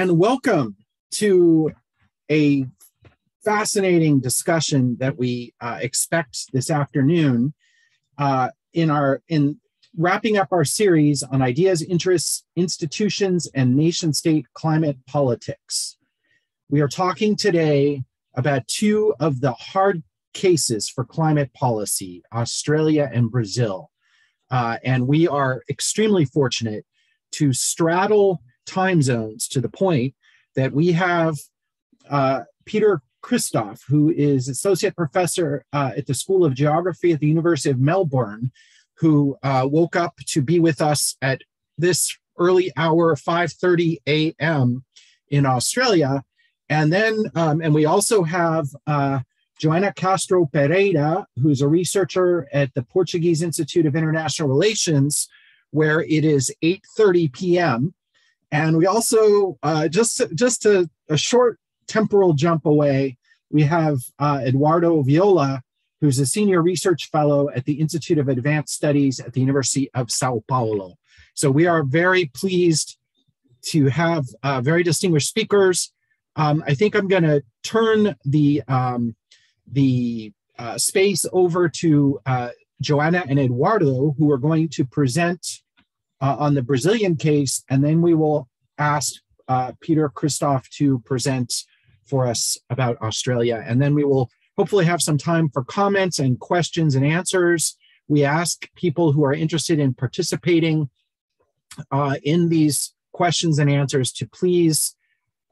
And welcome to a fascinating discussion that we uh, expect this afternoon uh, in our in wrapping up our series on ideas, interests, institutions, and nation-state climate politics. We are talking today about two of the hard cases for climate policy, Australia and Brazil. Uh, and we are extremely fortunate to straddle time zones to the point that we have uh, Peter Christoff, who is associate professor uh, at the School of Geography at the University of Melbourne, who uh, woke up to be with us at this early hour, 5:30 a.m. in Australia, and then um, and we also have uh, Joana Castro Pereira, who's a researcher at the Portuguese Institute of International Relations, where it is 8:30 p.m. And we also uh, just just a, a, short temporal jump away, we have uh, Eduardo Viola, who's a senior research fellow at the Institute of Advanced Studies at the University of Sao Paulo. So we are very pleased to have uh, very distinguished speakers. Um, I think I'm going to turn the um, the uh, space over to uh, Joana and Eduardo, who are going to present uh, on the Brazilian case, and then we will ask uh, Peter Christoff to present for us about Australia. And then we will hopefully have some time for comments and questions and answers. We ask people who are interested in participating uh, in these questions and answers to please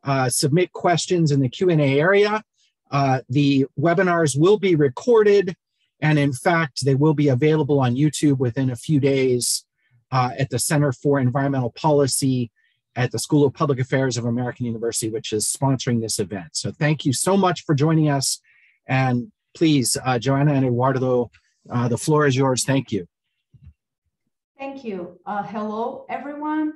uh, submit questions in the Q&A area. Uh, the webinars will be recorded, and in fact, they will be available on YouTube within a few days uh, at the Center for Environmental Policy at the School of Public Affairs of American University, which is sponsoring this event. So thank you so much for joining us. And please, uh, Joana and Eduardo, uh, the floor is yours. Thank you. Thank you. Uh, hello, everyone.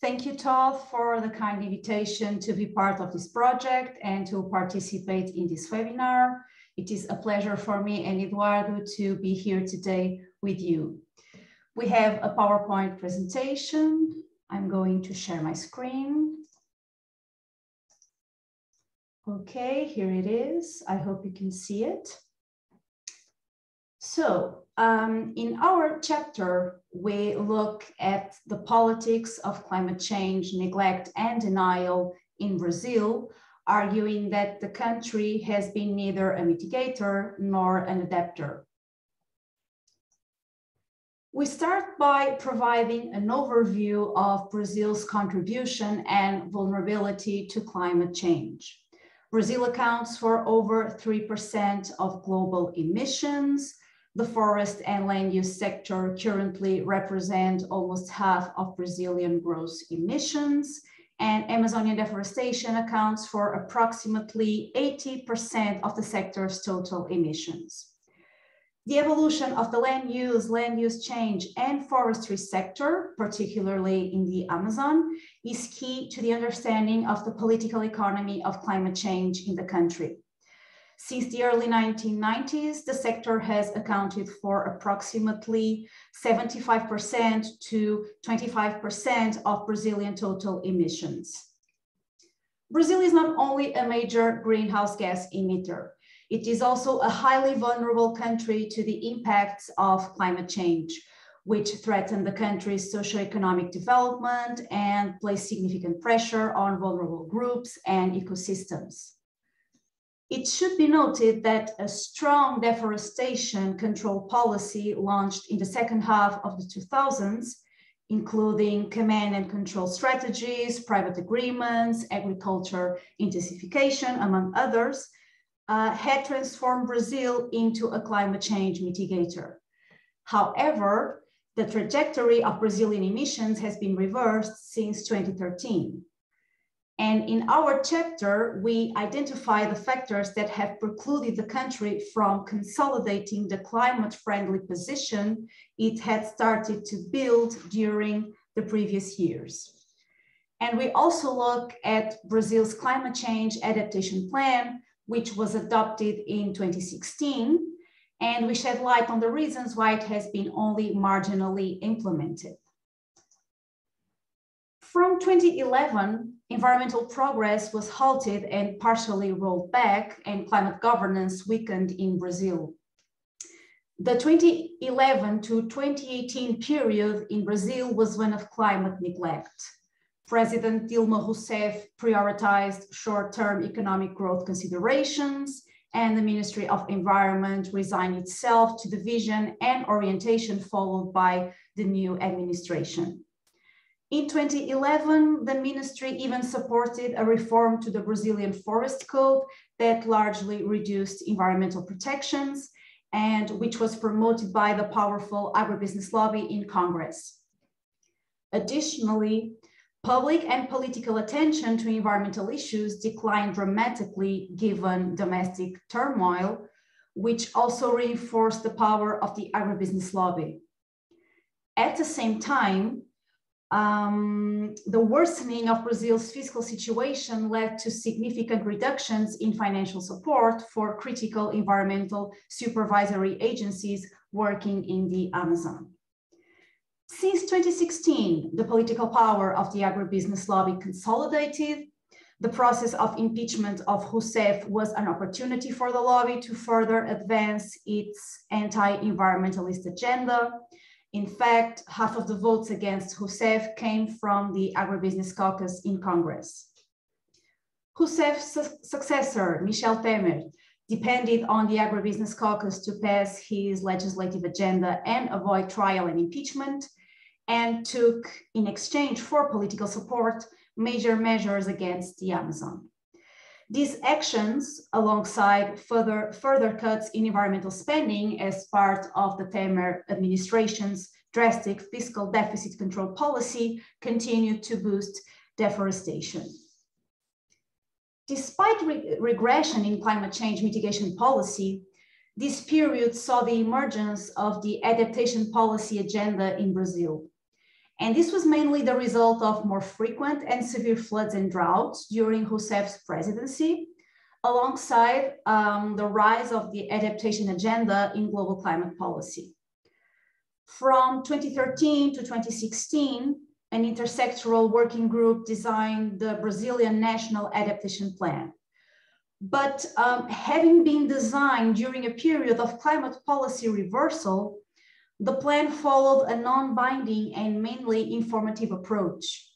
Thank you, Todd, for the kind invitation to be part of this project and to participate in this webinar. It is a pleasure for me and Eduardo to be here today with you. We have a PowerPoint presentation. I'm going to share my screen. Okay, here it is. I hope you can see it. So um, in our chapter, we look at the politics of climate change, neglect, and denial in Brazil, arguing that the country has been neither a mitigator nor an adapter. We start by providing an overview of Brazil's contribution and vulnerability to climate change. Brazil accounts for over 3% of global emissions, the forest and land use sector currently represent almost half of Brazilian gross emissions, and Amazonian deforestation accounts for approximately 80% of the sector's total emissions. The evolution of the land use, land use change, and forestry sector, particularly in the Amazon, is key to the understanding of the political economy of climate change in the country. Since the early 1990s, the sector has accounted for approximately 75% to 25% of Brazilian total emissions. Brazil is not only a major greenhouse gas emitter, it is also a highly vulnerable country to the impacts of climate change, which threaten the country's socioeconomic development and place significant pressure on vulnerable groups and ecosystems. It should be noted that a strong deforestation control policy launched in the second half of the 2000s, including command and control strategies, private agreements, agriculture intensification, among others, uh, had transformed Brazil into a climate change mitigator. However, the trajectory of Brazilian emissions has been reversed since 2013. And in our chapter, we identify the factors that have precluded the country from consolidating the climate friendly position it had started to build during the previous years. And we also look at Brazil's climate change adaptation plan, which was adopted in 2016. And we shed light on the reasons why it has been only marginally implemented. From 2011, environmental progress was halted and partially rolled back, and climate governance weakened in Brazil. The 2011 to 2018 period in Brazil was one of climate neglect. President Dilma Rousseff prioritized short-term economic growth considerations and the Ministry of Environment resigned itself to the vision and orientation followed by the new administration. In 2011, the ministry even supported a reform to the Brazilian Forest Code that largely reduced environmental protections and which was promoted by the powerful agribusiness lobby in Congress. Additionally, public and political attention to environmental issues declined dramatically given domestic turmoil, which also reinforced the power of the agribusiness lobby. At the same time, um, the worsening of Brazil's fiscal situation led to significant reductions in financial support for critical environmental supervisory agencies working in the Amazon. Since 2016, the political power of the agribusiness lobby consolidated. The process of impeachment of Rousseff was an opportunity for the lobby to further advance its anti-environmentalist agenda in fact, half of the votes against Rousseff came from the Agribusiness Caucus in Congress. Rousseff's su successor, Michel Temer, depended on the Agribusiness Caucus to pass his legislative agenda and avoid trial and impeachment, and took, in exchange for political support, major measures against the Amazon. These actions, alongside further, further cuts in environmental spending as part of the Temer administration's drastic fiscal deficit control policy, continue to boost deforestation. Despite re regression in climate change mitigation policy, this period saw the emergence of the adaptation policy agenda in Brazil. And this was mainly the result of more frequent and severe floods and droughts during Rousseff's presidency, alongside um, the rise of the adaptation agenda in global climate policy. From 2013 to 2016, an intersectoral working group designed the Brazilian National Adaptation Plan. But um, having been designed during a period of climate policy reversal, the plan followed a non-binding and mainly informative approach.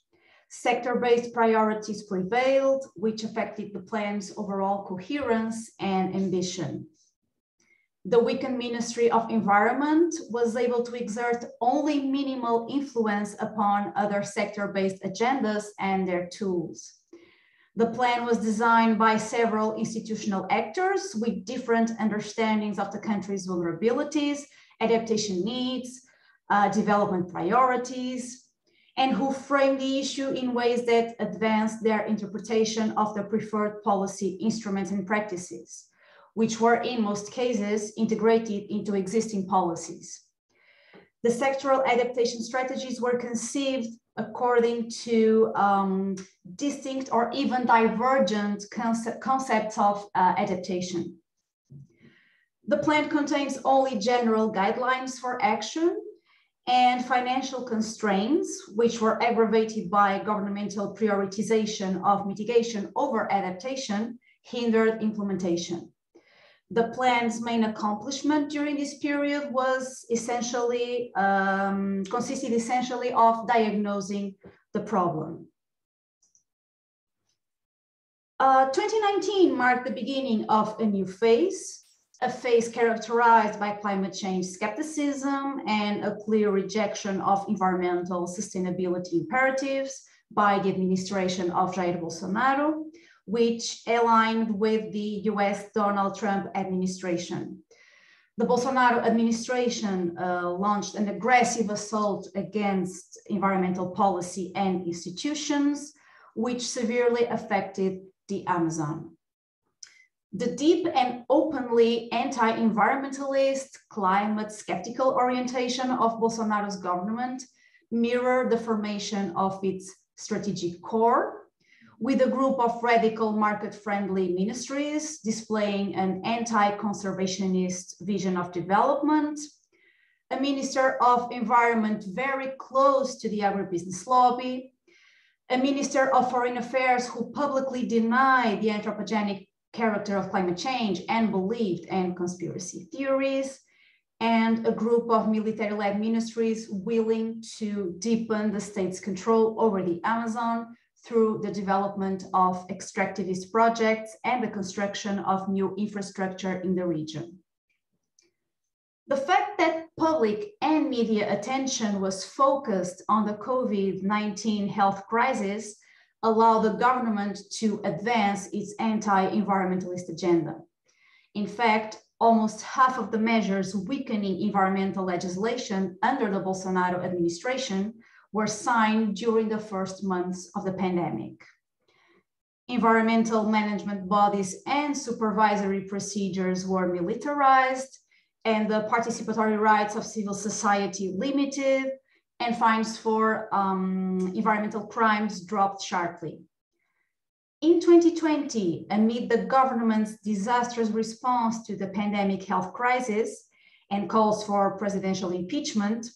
Sector-based priorities prevailed, which affected the plan's overall coherence and ambition. The weakened Ministry of Environment was able to exert only minimal influence upon other sector-based agendas and their tools. The plan was designed by several institutional actors with different understandings of the country's vulnerabilities adaptation needs, uh, development priorities, and who frame the issue in ways that advance their interpretation of the preferred policy instruments and practices, which were in most cases integrated into existing policies. The sectoral adaptation strategies were conceived according to um, distinct or even divergent concept, concepts of uh, adaptation. The plan contains only general guidelines for action and financial constraints, which were aggravated by governmental prioritization of mitigation over adaptation, hindered implementation. The plan's main accomplishment during this period was essentially, um, consisted essentially of diagnosing the problem. Uh, 2019 marked the beginning of a new phase a phase characterized by climate change skepticism and a clear rejection of environmental sustainability imperatives by the administration of Jair Bolsonaro, which aligned with the US Donald Trump administration. The Bolsonaro administration uh, launched an aggressive assault against environmental policy and institutions, which severely affected the Amazon. The deep and openly anti-environmentalist, climate skeptical orientation of Bolsonaro's government mirror the formation of its strategic core, with a group of radical market-friendly ministries displaying an anti-conservationist vision of development, a minister of environment very close to the agribusiness lobby, a minister of foreign affairs who publicly denied the anthropogenic character of climate change and believed in conspiracy theories, and a group of military-led ministries willing to deepen the state's control over the Amazon through the development of extractivist projects and the construction of new infrastructure in the region. The fact that public and media attention was focused on the COVID-19 health crisis allowed the government to advance its anti-environmentalist agenda. In fact, almost half of the measures weakening environmental legislation under the Bolsonaro administration were signed during the first months of the pandemic. Environmental management bodies and supervisory procedures were militarized, and the participatory rights of civil society limited, and fines for um, environmental crimes dropped sharply. In 2020, amid the government's disastrous response to the pandemic health crisis and calls for presidential impeachment,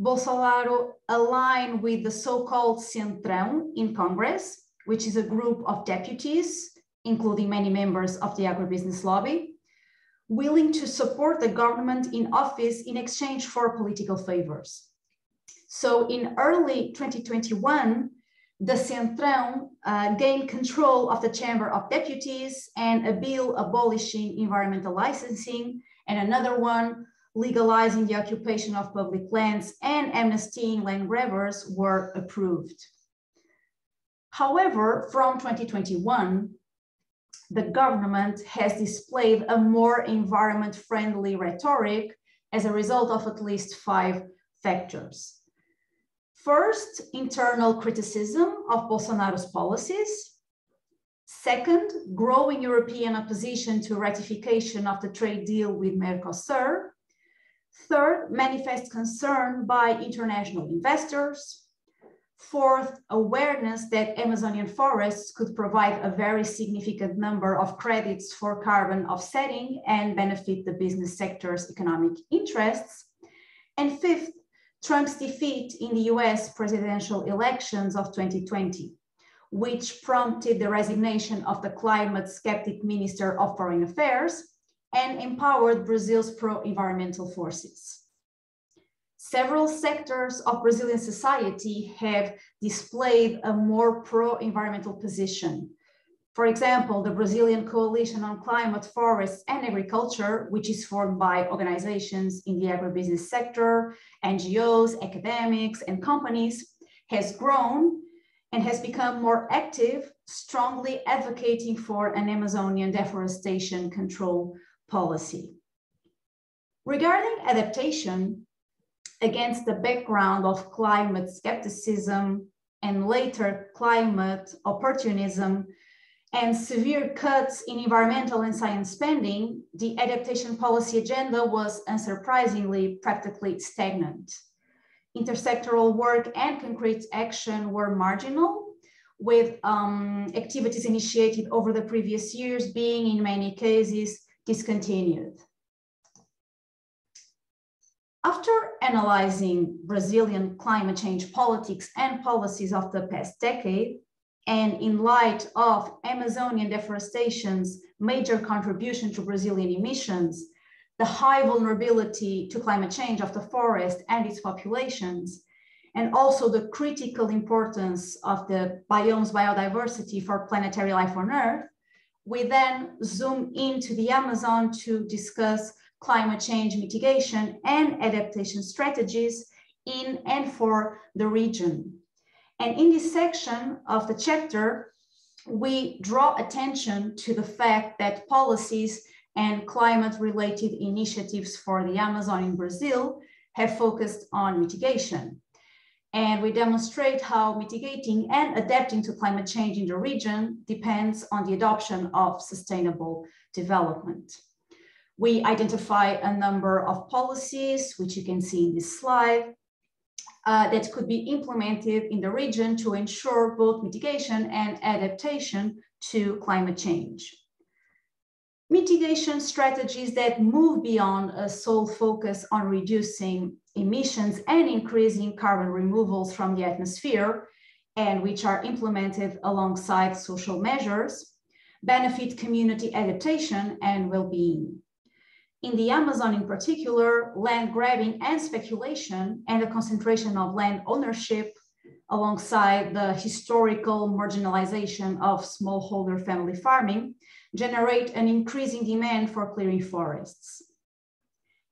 Bolsonaro aligned with the so-called Centrão in Congress, which is a group of deputies, including many members of the agribusiness lobby, willing to support the government in office in exchange for political favors. So in early 2021, the Centrão uh, gained control of the Chamber of Deputies and a bill abolishing environmental licensing and another one legalizing the occupation of public lands and amnestying land grabbers were approved. However, from 2021, the government has displayed a more environment-friendly rhetoric as a result of at least five factors. First, internal criticism of Bolsonaro's policies. Second, growing European opposition to ratification of the trade deal with Mercosur. Third, manifest concern by international investors. Fourth, awareness that Amazonian forests could provide a very significant number of credits for carbon offsetting and benefit the business sector's economic interests. And fifth, Trump's defeat in the US presidential elections of 2020, which prompted the resignation of the climate skeptic Minister of Foreign Affairs and empowered Brazil's pro-environmental forces. Several sectors of Brazilian society have displayed a more pro-environmental position. For example, the Brazilian Coalition on Climate, Forests and Agriculture, which is formed by organizations in the agribusiness sector, NGOs, academics, and companies, has grown and has become more active, strongly advocating for an Amazonian deforestation control policy. Regarding adaptation, against the background of climate skepticism and later climate opportunism and severe cuts in environmental and science spending, the adaptation policy agenda was unsurprisingly practically stagnant. Intersectoral work and concrete action were marginal, with um, activities initiated over the previous years being in many cases discontinued. After analyzing Brazilian climate change politics and policies of the past decade, and in light of Amazonian deforestation's major contribution to Brazilian emissions, the high vulnerability to climate change of the forest and its populations, and also the critical importance of the biome's biodiversity for planetary life on Earth, we then zoom into the Amazon to discuss climate change mitigation and adaptation strategies in and for the region. And in this section of the chapter, we draw attention to the fact that policies and climate related initiatives for the Amazon in Brazil have focused on mitigation. And we demonstrate how mitigating and adapting to climate change in the region depends on the adoption of sustainable development. We identify a number of policies, which you can see in this slide, uh, that could be implemented in the region to ensure both mitigation and adaptation to climate change. Mitigation strategies that move beyond a sole focus on reducing emissions and increasing carbon removals from the atmosphere and which are implemented alongside social measures, benefit community adaptation and well-being. In the Amazon in particular, land grabbing and speculation and the concentration of land ownership alongside the historical marginalization of smallholder family farming generate an increasing demand for clearing forests.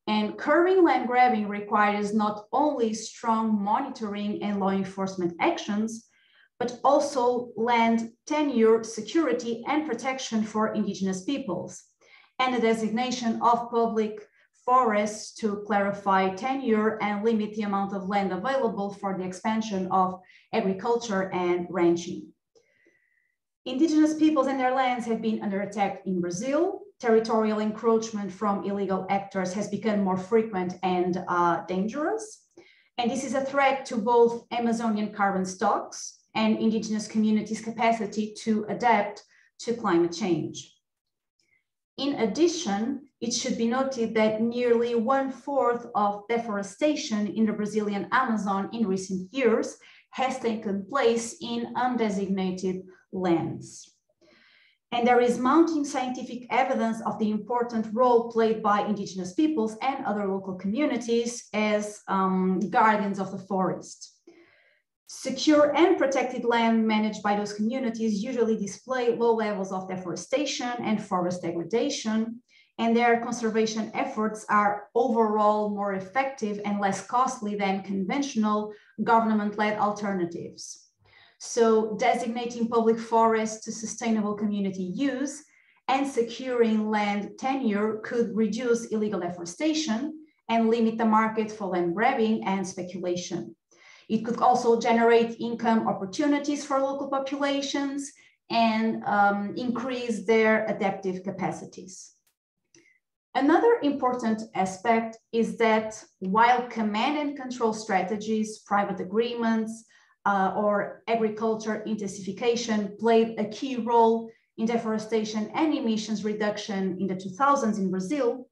And curbing land grabbing requires not only strong monitoring and law enforcement actions, but also land tenure, security, and protection for indigenous peoples, and the designation of public forests to clarify tenure and limit the amount of land available for the expansion of agriculture and ranching. Indigenous peoples and their lands have been under attack in Brazil. Territorial encroachment from illegal actors has become more frequent and uh, dangerous. And this is a threat to both Amazonian carbon stocks and indigenous communities' capacity to adapt to climate change. In addition, it should be noted that nearly one fourth of deforestation in the Brazilian Amazon in recent years has taken place in undesignated lands. And there is mounting scientific evidence of the important role played by indigenous peoples and other local communities as um, guardians of the forest. Secure and protected land managed by those communities usually display low levels of deforestation and forest degradation, and their conservation efforts are overall more effective and less costly than conventional government-led alternatives. So designating public forests to sustainable community use and securing land tenure could reduce illegal deforestation and limit the market for land grabbing and speculation. It could also generate income opportunities for local populations and um, increase their adaptive capacities. Another important aspect is that while command and control strategies, private agreements, uh, or agriculture intensification played a key role in deforestation and emissions reduction in the 2000s in Brazil,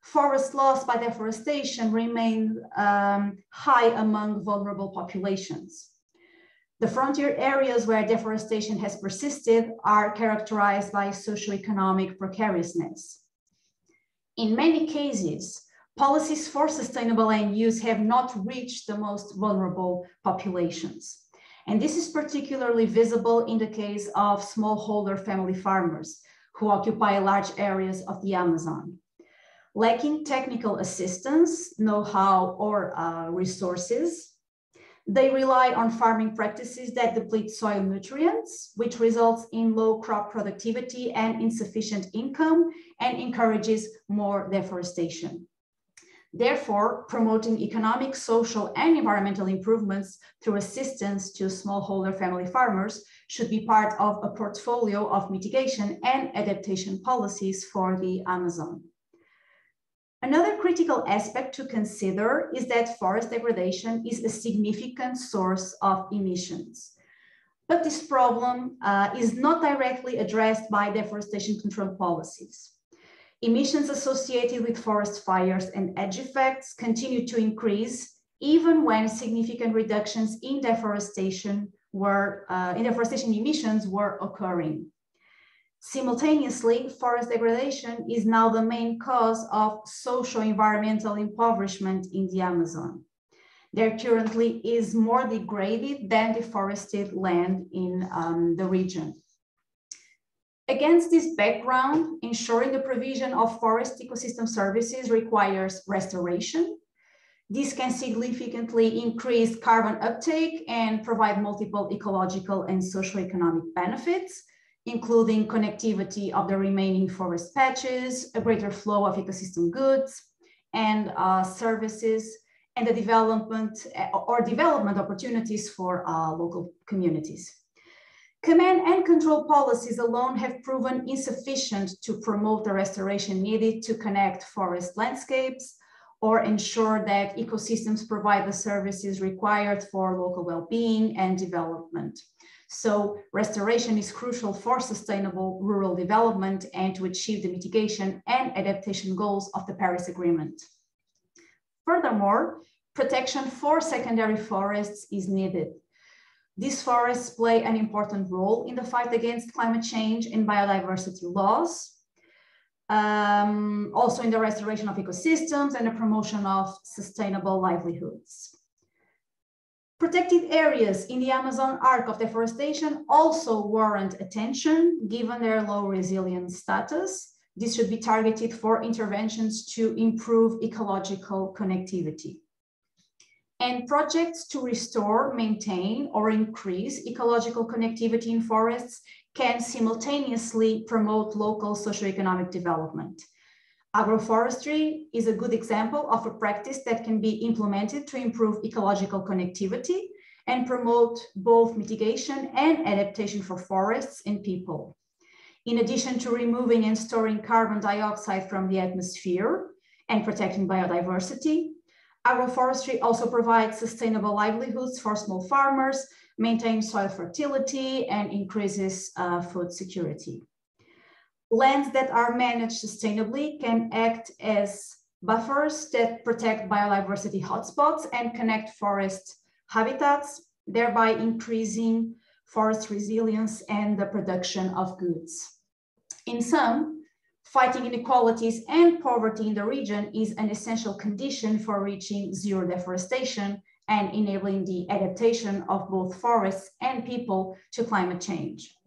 forest loss by deforestation remained um, high among vulnerable populations. The frontier areas where deforestation has persisted are characterized by socioeconomic precariousness. In many cases, policies for sustainable land use have not reached the most vulnerable populations. And this is particularly visible in the case of smallholder family farmers who occupy large areas of the Amazon. Lacking technical assistance, know-how, or uh, resources, they rely on farming practices that deplete soil nutrients, which results in low crop productivity and insufficient income and encourages more deforestation. Therefore, promoting economic, social, and environmental improvements through assistance to smallholder family farmers should be part of a portfolio of mitigation and adaptation policies for the Amazon. Another critical aspect to consider is that forest degradation is a significant source of emissions. But this problem uh, is not directly addressed by deforestation control policies. Emissions associated with forest fires and edge effects continue to increase even when significant reductions in deforestation were uh, in deforestation emissions were occurring. Simultaneously, forest degradation is now the main cause of social environmental impoverishment in the Amazon. There currently is more degraded than deforested land in um, the region. Against this background, ensuring the provision of forest ecosystem services requires restoration. This can significantly increase carbon uptake and provide multiple ecological and socio-economic benefits, including connectivity of the remaining forest patches, a greater flow of ecosystem goods and uh, services, and the development or development opportunities for uh, local communities. Command and control policies alone have proven insufficient to promote the restoration needed to connect forest landscapes or ensure that ecosystems provide the services required for local well-being and development. So restoration is crucial for sustainable rural development and to achieve the mitigation and adaptation goals of the Paris Agreement. Furthermore, protection for secondary forests is needed These forests play an important role in the fight against climate change and biodiversity loss, um, also in the restoration of ecosystems and the promotion of sustainable livelihoods. Protected areas in the Amazon arc of deforestation also warrant attention given their low resilience status. This should be targeted for interventions to improve ecological connectivity and projects to restore, maintain, or increase ecological connectivity in forests can simultaneously promote local socioeconomic development. Agroforestry is a good example of a practice that can be implemented to improve ecological connectivity and promote both mitigation and adaptation for forests and people. In addition to removing and storing carbon dioxide from the atmosphere and protecting biodiversity, Agroforestry also provides sustainable livelihoods for small farmers, maintains soil fertility, and increases uh, food security. Lands that are managed sustainably can act as buffers that protect biodiversity hotspots and connect forest habitats, thereby increasing forest resilience and the production of goods. In sum, Fighting inequalities and poverty in the region is an essential condition for reaching zero deforestation and enabling the adaptation of both forests and people to climate change.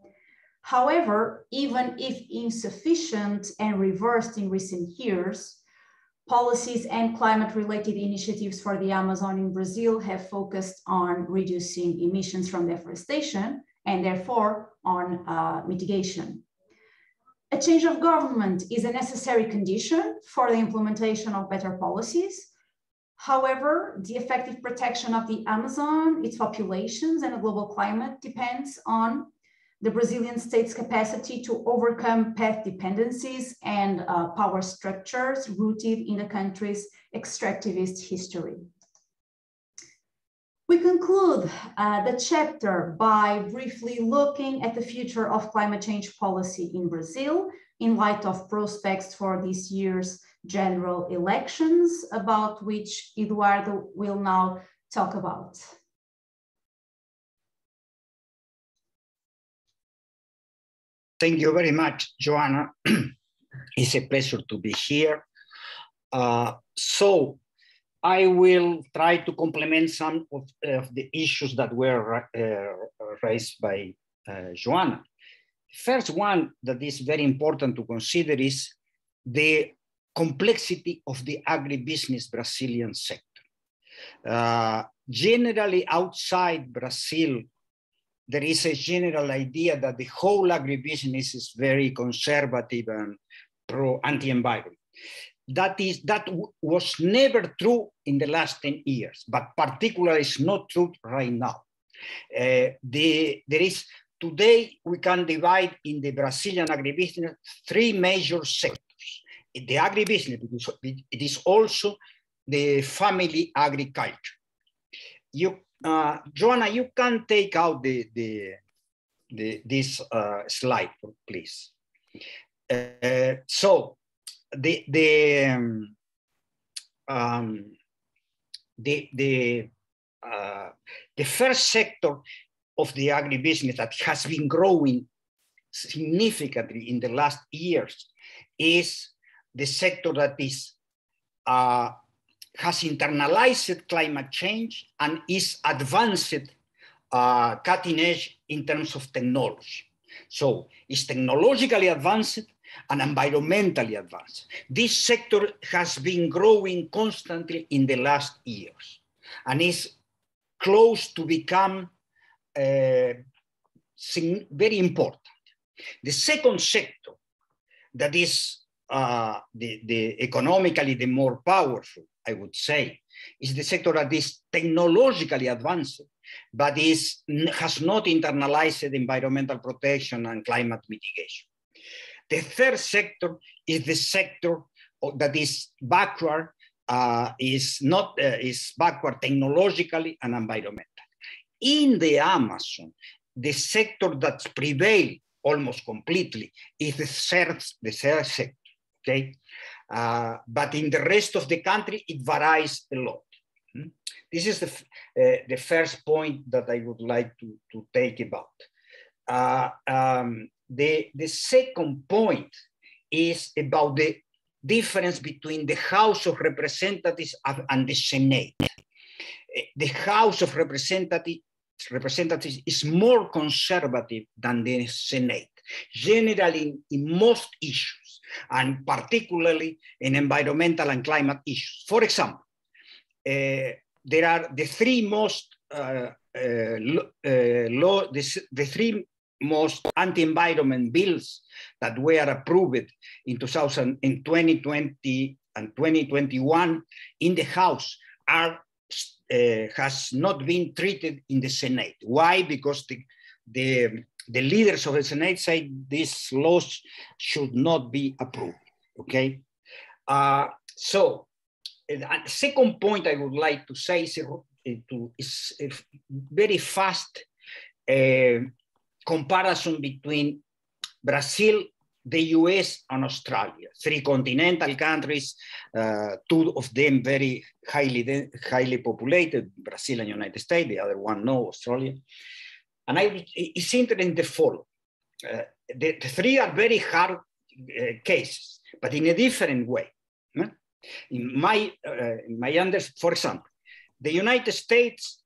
However, even if insufficient and reversed in recent years, policies and climate related initiatives for the Amazon in Brazil have focused on reducing emissions from deforestation and therefore on uh, mitigation. A change of government is a necessary condition for the implementation of better policies. However, the effective protection of the Amazon, its populations, and the global climate depends on the Brazilian state's capacity to overcome path dependencies and uh, power structures rooted in the country's extractivist history. We conclude uh, the chapter by briefly looking at the future of climate change policy in Brazil in light of prospects for this year's general elections, about which Eduardo will now talk about. Thank you very much, Joana. it's a pleasure to be here. Uh, so I will try to complement some of, uh, the issues that were uh, raised by uh, Joana. First one that is very important to consider is the complexity of the agribusiness Brazilian sector. Uh, generally outside Brazil, there is a general idea that the whole agribusiness is very conservative and pro anti-environment. That is that was never true in the last 10 years but particularly is not true right now. Uh, the, there is today we can divide in the brazilian agribusiness three major sectors. The agribusiness it is also the family agriculture. You uh, Joana you can take out the, the, the this uh, slide please. Uh, so the the um, um, the the uh, the first sector of the agribusiness that has been growing significantly in the last years is the sector that is uh, has internalized climate change and is advanced uh, cutting edge in terms of technology. So it's technologically advanced and environmentally advanced. This sector has been growing constantly in the last years and is close to become uh, very important. The second sector that is uh, the, the economically the more powerful, I would say, is the sector that is technologically advanced, but is, has not internalized environmental protection and climate mitigation. The third sector is the sector that is backward, uh, is not uh, is backward technologically and environmentally. In the Amazon, the sector that prevails almost completely is the third, the third sector. Okay, uh, but in the rest of the country, it varies a lot. Hmm? This is the, uh, the first point that I would like to, to take about. Uh, um, the, the second point is about the difference between the House of Representatives and the Senate. Eh, the House of Representatives, Representatives is more conservative than the Senate, generally in most issues, and particularly in environmental and climate issues. For example, uh, there are the three most uh, uh, law, the, the three most anti-environment bills that were approved in 2000 in 2020 and 2021 in the House are uh, has not been treated in the Senate. Why? Because the, the, the leaders of the Senate say these laws should not be approved. Okay. Uh, so, the second point I would like to say is, to, is very fast uh, comparison between Brazil, the US, and Australia, three continental countries, uh, two of them very highly, highly populated, Brazil and United States, the other one no, Australia. And I, it's interesting the following. Uh, the, the, three are very hard uh, cases, but in a different way. In my, uh, in my under, for example, the United States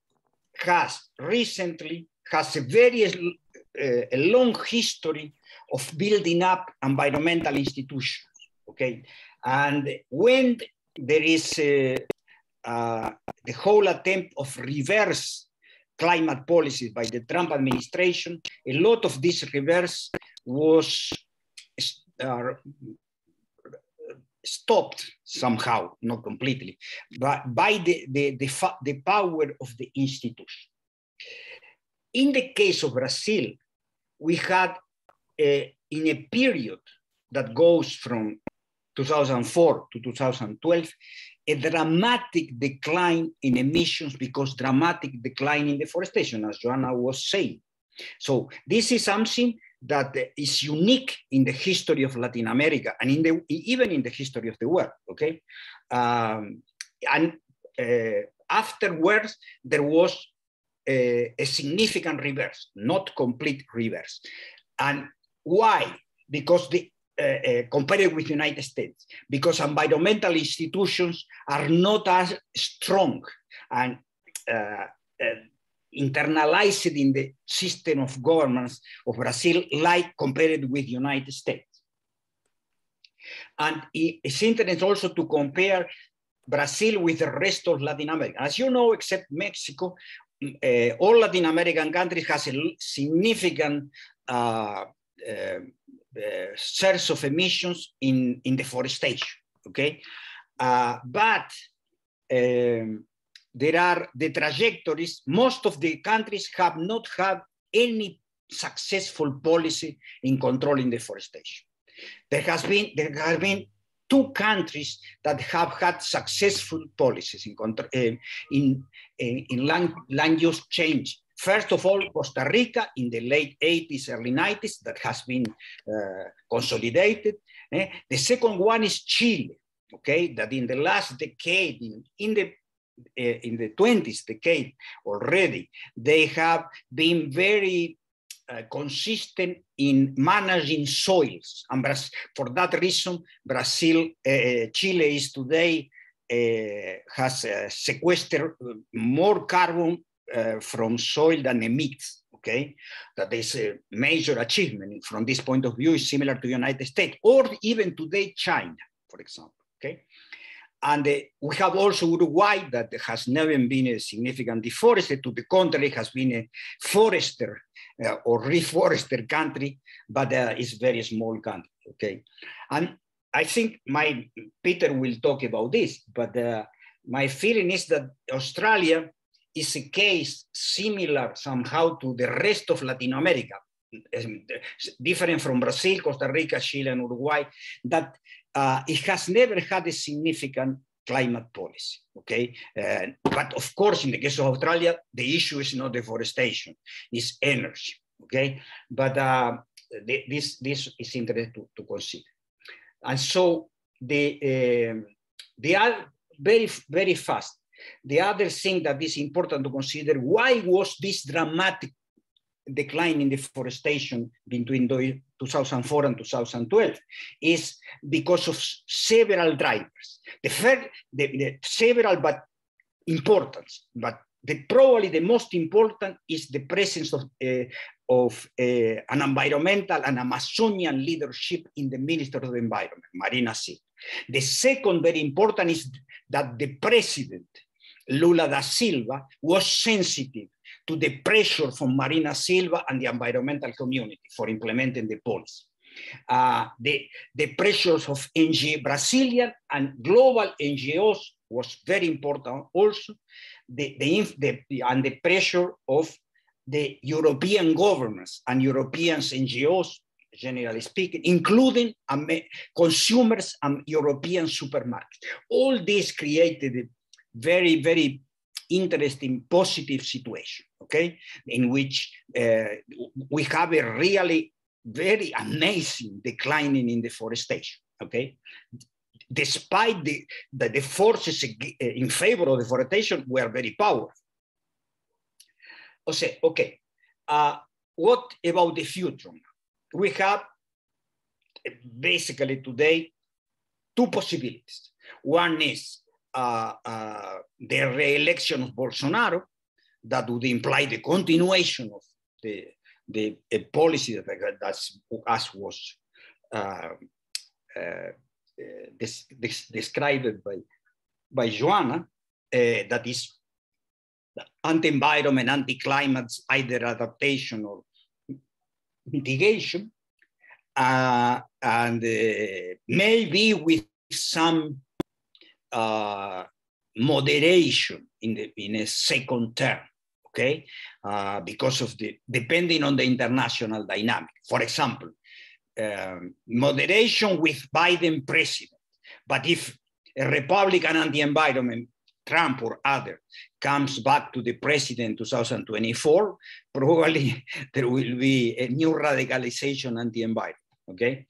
has recently has a very uh, a long history of building up environmental institutions. Okay, and when there is uh, uh, the whole attempt of reverse climate policies by the Trump administration, a lot of this reverse was uh, stopped somehow, not completely, but by the, the, the, the power of the institution. In the case of Brazil, we had a, in a period that goes from 2004 to 2012, a dramatic decline in emissions because dramatic decline in deforestation, as Joana was saying. So this is something that is unique in the history of Latin America and in the, even in the history of the world, okay? Um, and uh, afterwards, there was a, a significant reverse, not complete reverse. And why? Because the uh, uh, compared with the United States, because environmental institutions are not as strong and uh, uh, internalized in the system of governance of Brazil, like compared with the United States. And it's interesting also to compare Brazil with the rest of Latin America. As you know, except Mexico, uh, all Latin American countries has a significant uh, uh, source of emissions in, in deforestation, okay? but um, there are the trajectories, most of the countries have not had any successful policy in controlling deforestation. There has been, there has been two countries that have had successful policies in, uh, in, uh, in land, land use change. First of all, Costa Rica in the late 80s, early 90s, that has been uh, consolidated. Eh? The second one is Chile, okay, that in the last decade, in, in the uh, in the 20th decade already, they have been very uh, consistent in managing soils. And for that reason, Brazil, uh, Chile is today uh, has sequestered more carbon from soil that emits. Okay, that is a major achievement from this point of view. Is similar to United States or even today China, for example. Okay, and uh, we have also Uruguay that has never been a significant deforested. To the contrary, has been a forester uh, or reforester country, but uh, it's very small country. Okay, and I think my Peter will talk about this, but uh, my feeling is that Australia is a case similar somehow to the rest of Latin America, different from Brazil, Costa Rica, Chile, and Uruguay, that uh, it has never had a significant climate policy, okay? Uh, but of course, in the case of Australia, the issue is not deforestation, it's energy, okay? But uh, the, this, this is interesting to, to consider. And so the, uh, they are very, very fast. The other thing that is important to consider, why was this dramatic decline in deforestation between 2004 and 2012 is because of several drivers. The, first, the, the several but important, but the, probably the most important is the presence of, uh, of uh, an environmental and Amazonian leadership in the Minister of the Environment, Marina Silva. The second very important is that the president, Lula da Silva, was sensitive to the pressure from Marina Silva and the environmental community for implementing the policy. Uh, the, the pressures of NGO, Brazilian and global NGOs was very important also, the, the, the, and the pressure of the European governments and European NGOs, generally speaking, including um, consumers and European supermarkets. All this created very, very interesting, positive situation, okay, in which uh, we have a really very amazing declining in deforestation, okay? Despite the, the, the forces in favor of deforestation were very powerful. Okay, okay. Uh, what about the future? We have basically today two possibilities. One is uh, uh, the re-election of Bolsonaro, that would imply the continuation of the, the policy that, that's, as was uh, uh, this, this described by, by Joana, that is anti-environment, anti-climate, either adaptation or mitigation, uh, and uh, maybe with some uh, moderation in, the, in a second term, okay? Uh, because of the, depending on the international dynamic. For example, um, moderation with Biden president, but if a Republican anti-environment Trump or other comes back to the president 2024, probably there will be a new radicalization anti-environment, okay?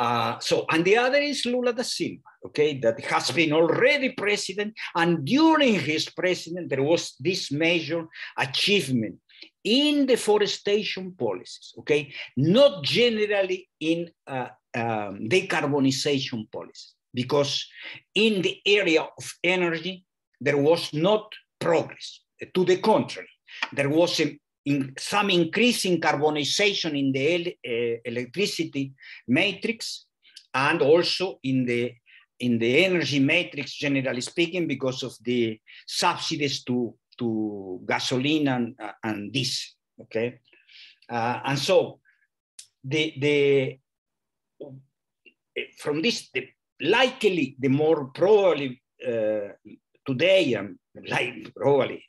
Uh, so, and the other is Lula da Silva, okay, that has been already president, and during his president, there was this major achievement in deforestation policies, okay, not generally in uh, um, decarbonization policies, because in the area of energy, there was not progress. To the contrary, there was a, in some increase in carbonization in the uh, electricity matrix and also in the in the energy matrix, generally speaking, because of the subsidies to, to gasoline and, uh, and this, okay? Uh, and so the, the, from this, the, likely the more probably uh, today, and like probably,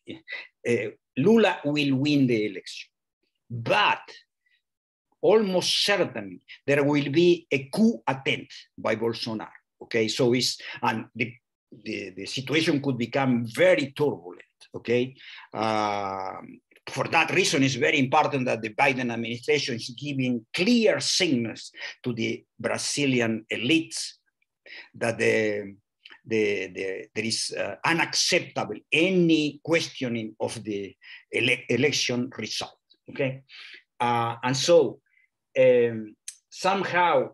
uh, Lula will win the election. But almost certainly there will be a coup attempt by Bolsonaro. Okay, so it's and the, the, the situation could become very turbulent. Okay, um, for that reason, it's very important that the Biden administration is giving clear signals to the Brazilian elites that the the, the, there is uh, unacceptable any questioning of the ele election result. Okay, uh, and so um, somehow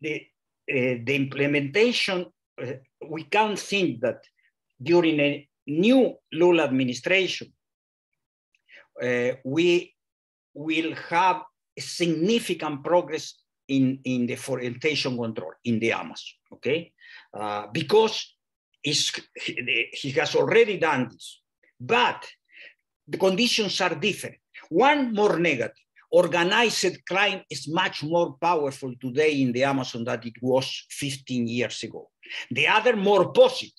the uh, the implementation uh, we can't think that during a new Lula administration uh, we will have significant progress in, in the deforestation control in the Amazon, okay? Uh, because he has already done this. But the conditions are different. One more negative. Organized crime is much more powerful today in the Amazon than it was 15 years ago. The other more positive,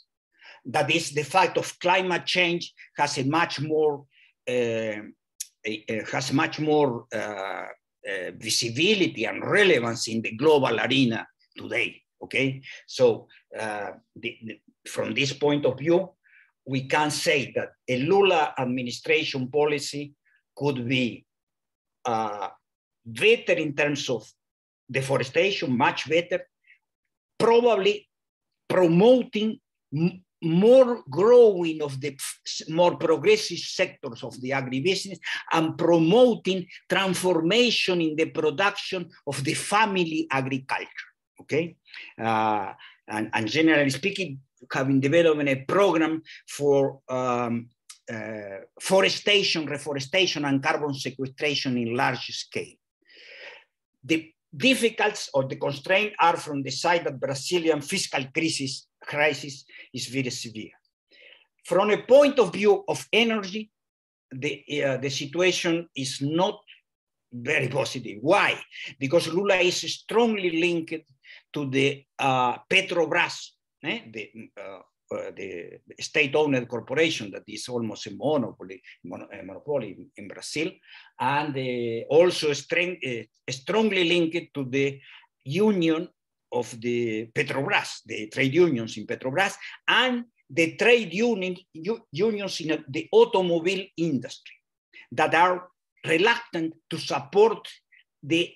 that is the fact of climate change has a much more uh, has much more uh, uh, visibility and relevance in the global arena today. Okay, so uh, the, the, from this point of view, we can say that a Lula administration policy could be uh, better in terms of deforestation, much better, probably promoting more growing of the more progressive sectors of the agribusiness and promoting transformation in the production of the family agriculture. Okay, uh, and, and, generally speaking, having developed a program for um, uh, forestation, reforestation, and carbon sequestration in large scale. The difficulties or the constraints are from the side that Brazilian fiscal crisis, crisis is very severe. From a point of view of energy, the, uh, the situation is not very positive. Why? Because Lula is strongly linked to the uh, Petrobras, eh? the, uh, uh, the state-owned corporation that is almost a monopoly, a monopoly in, in Brazil, and uh, also uh, strongly linked to the union of the Petrobras, the trade unions in Petrobras, and the trade union, unions in the automobile industry that are reluctant to support the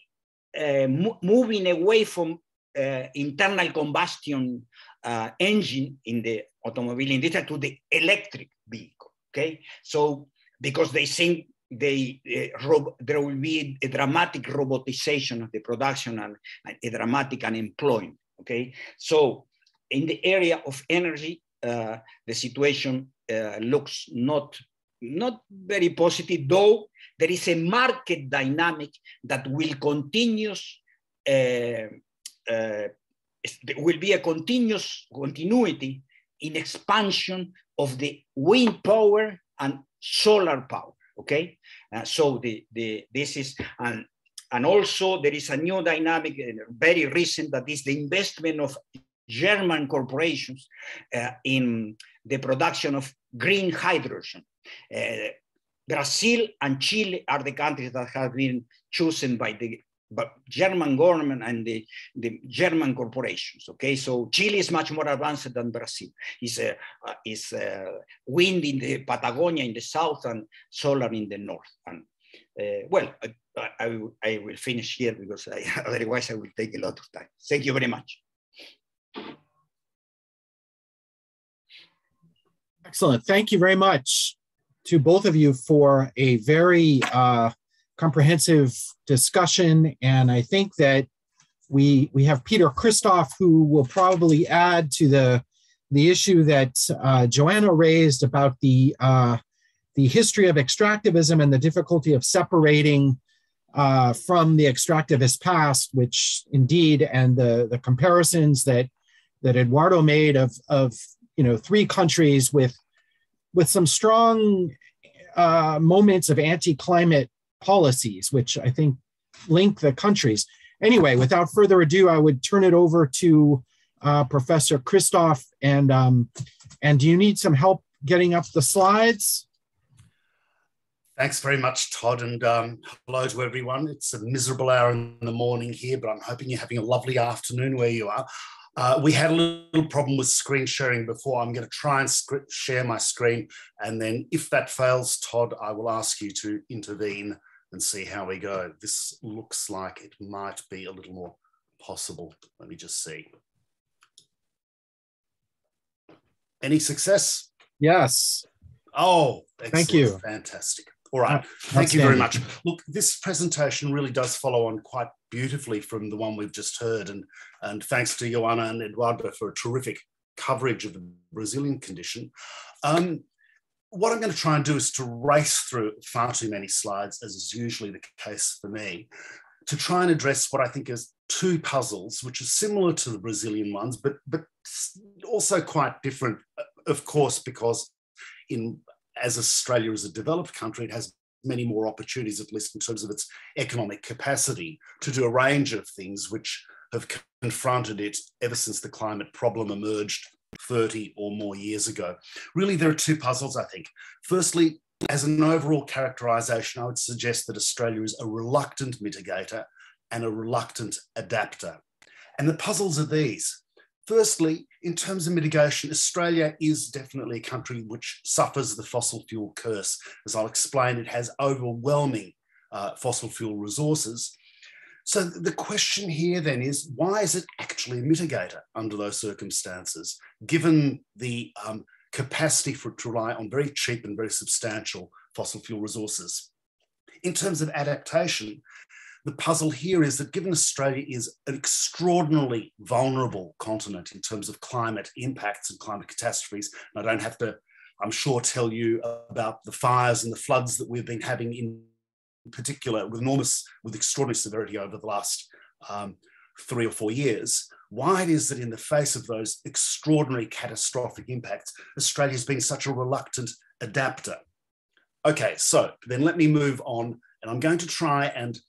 uh, moving away from uh, internal combustion uh, engine in the automobile industry to the electric vehicle. Okay, so because they think they uh, there will be a dramatic robotization of the production and, and a dramatic unemployment. Okay, so in the area of energy, uh, the situation uh, looks not not very positive, though there is a market dynamic that will continue uh, uh, there will be a continuous continuity in expansion of the wind power and solar power. Okay, uh, so the, the this is and and also there is a new dynamic, uh, very recent, that is the investment of German corporations uh, in the production of green hydrogen. Uh, Brazil and Chile are the countries that have been chosen by the but German government and the, the German corporations. Okay, so Chile is much more advanced than Brazil. It's, uh, it's wind in the Patagonia in the south and solar in the north. And uh, well, I, I, I, will finish here because I, otherwise I will take a lot of time. Thank you very much. Excellent. Thank you very much to both of you for a very uh, comprehensive discussion. And I think that we we have Peter Christoff who will probably add to the the issue that uh, Joana raised about the uh, the history of extractivism and the difficulty of separating uh, from the extractivist past, which indeed, and the the comparisons that that Eduardo made of of you know three countries with with some strong uh, moments of anti-climate policies, which I think link the countries. Anyway, without further ado, I would turn it over to uh, Professor Christoff. And um, and do you need some help getting up the slides? Thanks very much, Todd, and um, hello to everyone. It's a miserable hour in the morning here, but I'm hoping you're having a lovely afternoon where you are. Uh, we had a little problem with screen sharing before. I'm going to try and share my screen, and then if that fails, Todd, I will ask you to intervene and see how we go. This looks like it might be a little more possible. Let me just see. Any success? Yes. Oh, excellent. thank you. Fantastic. All right. Thank you very much. Look, this presentation really does follow on quite beautifully from the one we've just heard. And, and thanks to Joana and Eduardo for a terrific coverage of the Brazilian condition. Um, what I'm going to try and do is to race through far too many slides, as is usually the case for me, to try and address what I think is two puzzles, which are similar to the Brazilian ones, but but also quite different, uh, of course, because in as Australia is a developed country, it has many more opportunities, at least in terms of its economic capacity, to do a range of things which have confronted it ever since the climate problem emerged 30 or more years ago. Really, there are two puzzles, I think. Firstly, as an overall characterization, I would suggest that Australia is a reluctant mitigator and a reluctant adapter. And the puzzles are these. Firstly, in terms of mitigation, Australia is definitely a country which suffers the fossil fuel curse. As I'll explain, it has overwhelming uh, fossil fuel resources. So the question here then is why is it actually a mitigator under those circumstances, given the um, capacity for it to rely on very cheap and very substantial fossil fuel resources? In terms of adaptation, the puzzle here is that given Australia is an extraordinarily vulnerable continent in terms of climate impacts and climate catastrophes, and I don't have to, I'm sure, tell you about the fires and the floods that we've been having in particular with enormous, with extraordinary severity over the last um, three or four years, why it is that in the face of those extraordinary catastrophic impacts, Australia has been such a reluctant adapter. Okay, so then let me move on, and I'm going to try and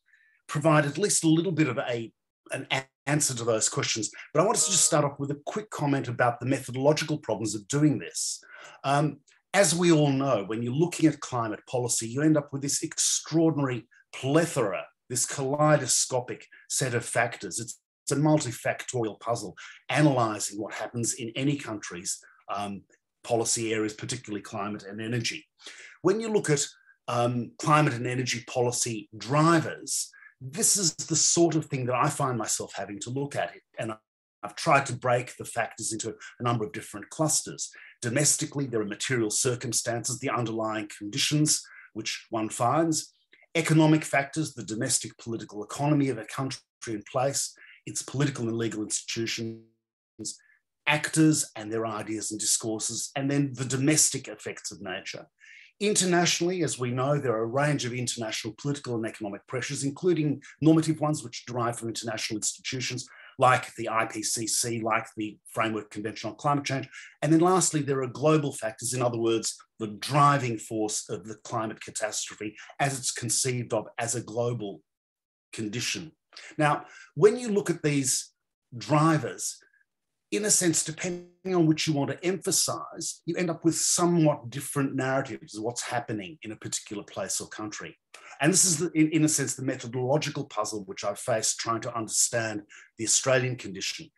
provide at least a little bit of a, an answer to those questions. But I wanted to just start off with a quick comment about the methodological problems of doing this. Um, as we all know, when you're looking at climate policy, you end up with this extraordinary plethora, this kaleidoscopic set of factors. It's, it's a multifactorial puzzle, analyzing what happens in any country's um, policy areas, particularly climate and energy. When you look at um, climate and energy policy drivers, this is the sort of thing that I find myself having to look at. And I've tried to break the factors into a number of different clusters. Domestically, there are material circumstances, the underlying conditions which one finds, economic factors, the domestic political economy of a country in place, its political and legal institutions, actors and their ideas and discourses, and then the domestic effects of nature. Internationally, as we know, there are a range of international political and economic pressures, including normative ones which derive from international institutions, like the IPCC, like the Framework Convention on Climate Change. And then lastly, there are global factors, in other words, the driving force of the climate catastrophe as it's conceived of as a global condition. Now, when you look at these drivers, in a sense, depending on which you want to emphasize, you end up with somewhat different narratives of what's happening in a particular place or country. And this is, the, in, in a sense, the methodological puzzle which I've faced trying to understand the Australian condition.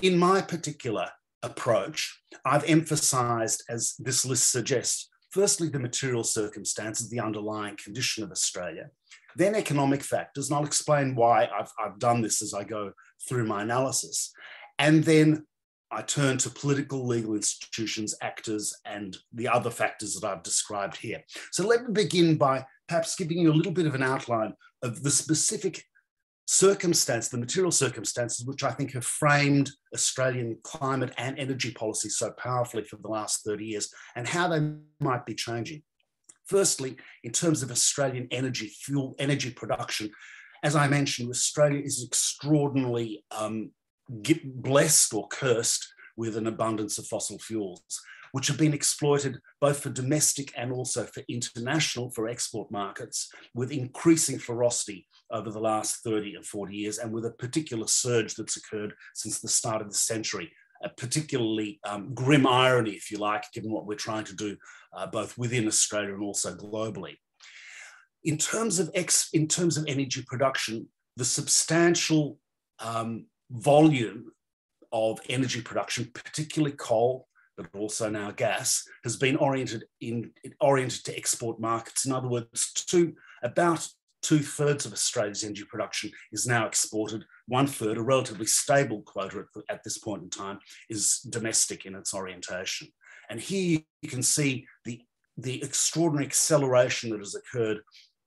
In my particular approach, I've emphasized, as this list suggests, firstly, the material circumstances, the underlying condition of Australia, then economic factors, and I'll explain why I've, I've done this as I go through my analysis, and then I turn to political, legal institutions, actors, and the other factors that I've described here. So let me begin by perhaps giving you a little bit of an outline of the specific circumstance, the material circumstances, which I think have framed Australian climate and energy policy so powerfully for the last 30 years, and how they might be changing. Firstly, in terms of Australian energy fuel, energy production, as I mentioned, Australia is extraordinarily um, blessed or cursed with an abundance of fossil fuels, which have been exploited both for domestic and also for international, for export markets, with increasing ferocity over the last 30 and 40 years, and with a particular surge that's occurred since the start of the century. A particularly um, grim irony, if you like, given what we're trying to do uh, both within Australia and also globally. In terms of ex, in terms of energy production, the substantial um, volume of energy production, particularly coal, but also now gas, has been oriented in oriented to export markets. In other words, to about two thirds of Australia's energy production is now exported. One third, a relatively stable quota at, at this point in time, is domestic in its orientation. And here you can see the, the extraordinary acceleration that has occurred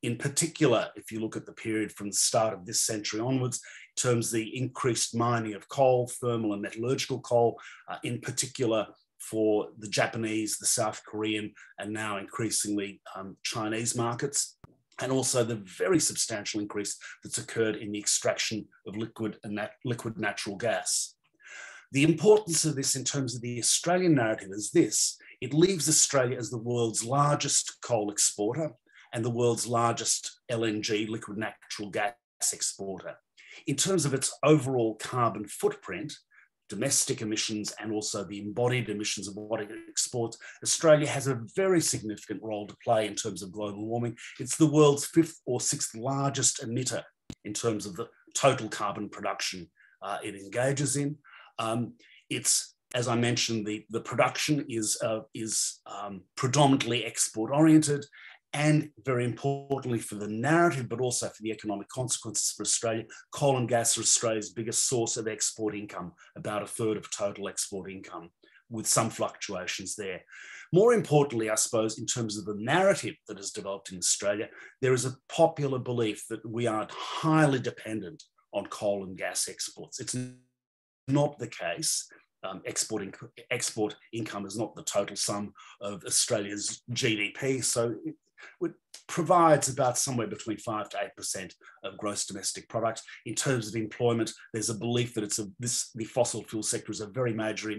in particular, if you look at the period from the start of this century onwards, terms the increased mining of coal, thermal and metallurgical coal, uh, in particular for the Japanese, the South Korean, and now increasingly um, Chinese markets, and also the very substantial increase that's occurred in the extraction of liquid and nat liquid natural gas. The importance of this in terms of the Australian narrative is this, it leaves Australia as the world's largest coal exporter, and the world's largest LNG, liquid natural gas exporter. In terms of its overall carbon footprint, domestic emissions and also the embodied emissions of what it exports, Australia has a very significant role to play in terms of global warming. It's the world's fifth or sixth largest emitter in terms of the total carbon production uh, it engages in. Um, it's, as I mentioned, the, the production is, uh, is um, predominantly export oriented and very importantly for the narrative, but also for the economic consequences for Australia, coal and gas are Australia's biggest source of export income, about a third of total export income, with some fluctuations there. More importantly, I suppose, in terms of the narrative that has developed in Australia, there is a popular belief that we are highly dependent on coal and gas exports. It's not the case. Um, export income is not the total sum of Australia's GDP. So it provides about somewhere between five to eight percent of gross domestic product. In terms of employment, there's a belief that it's a this the fossil fuel sector is a very major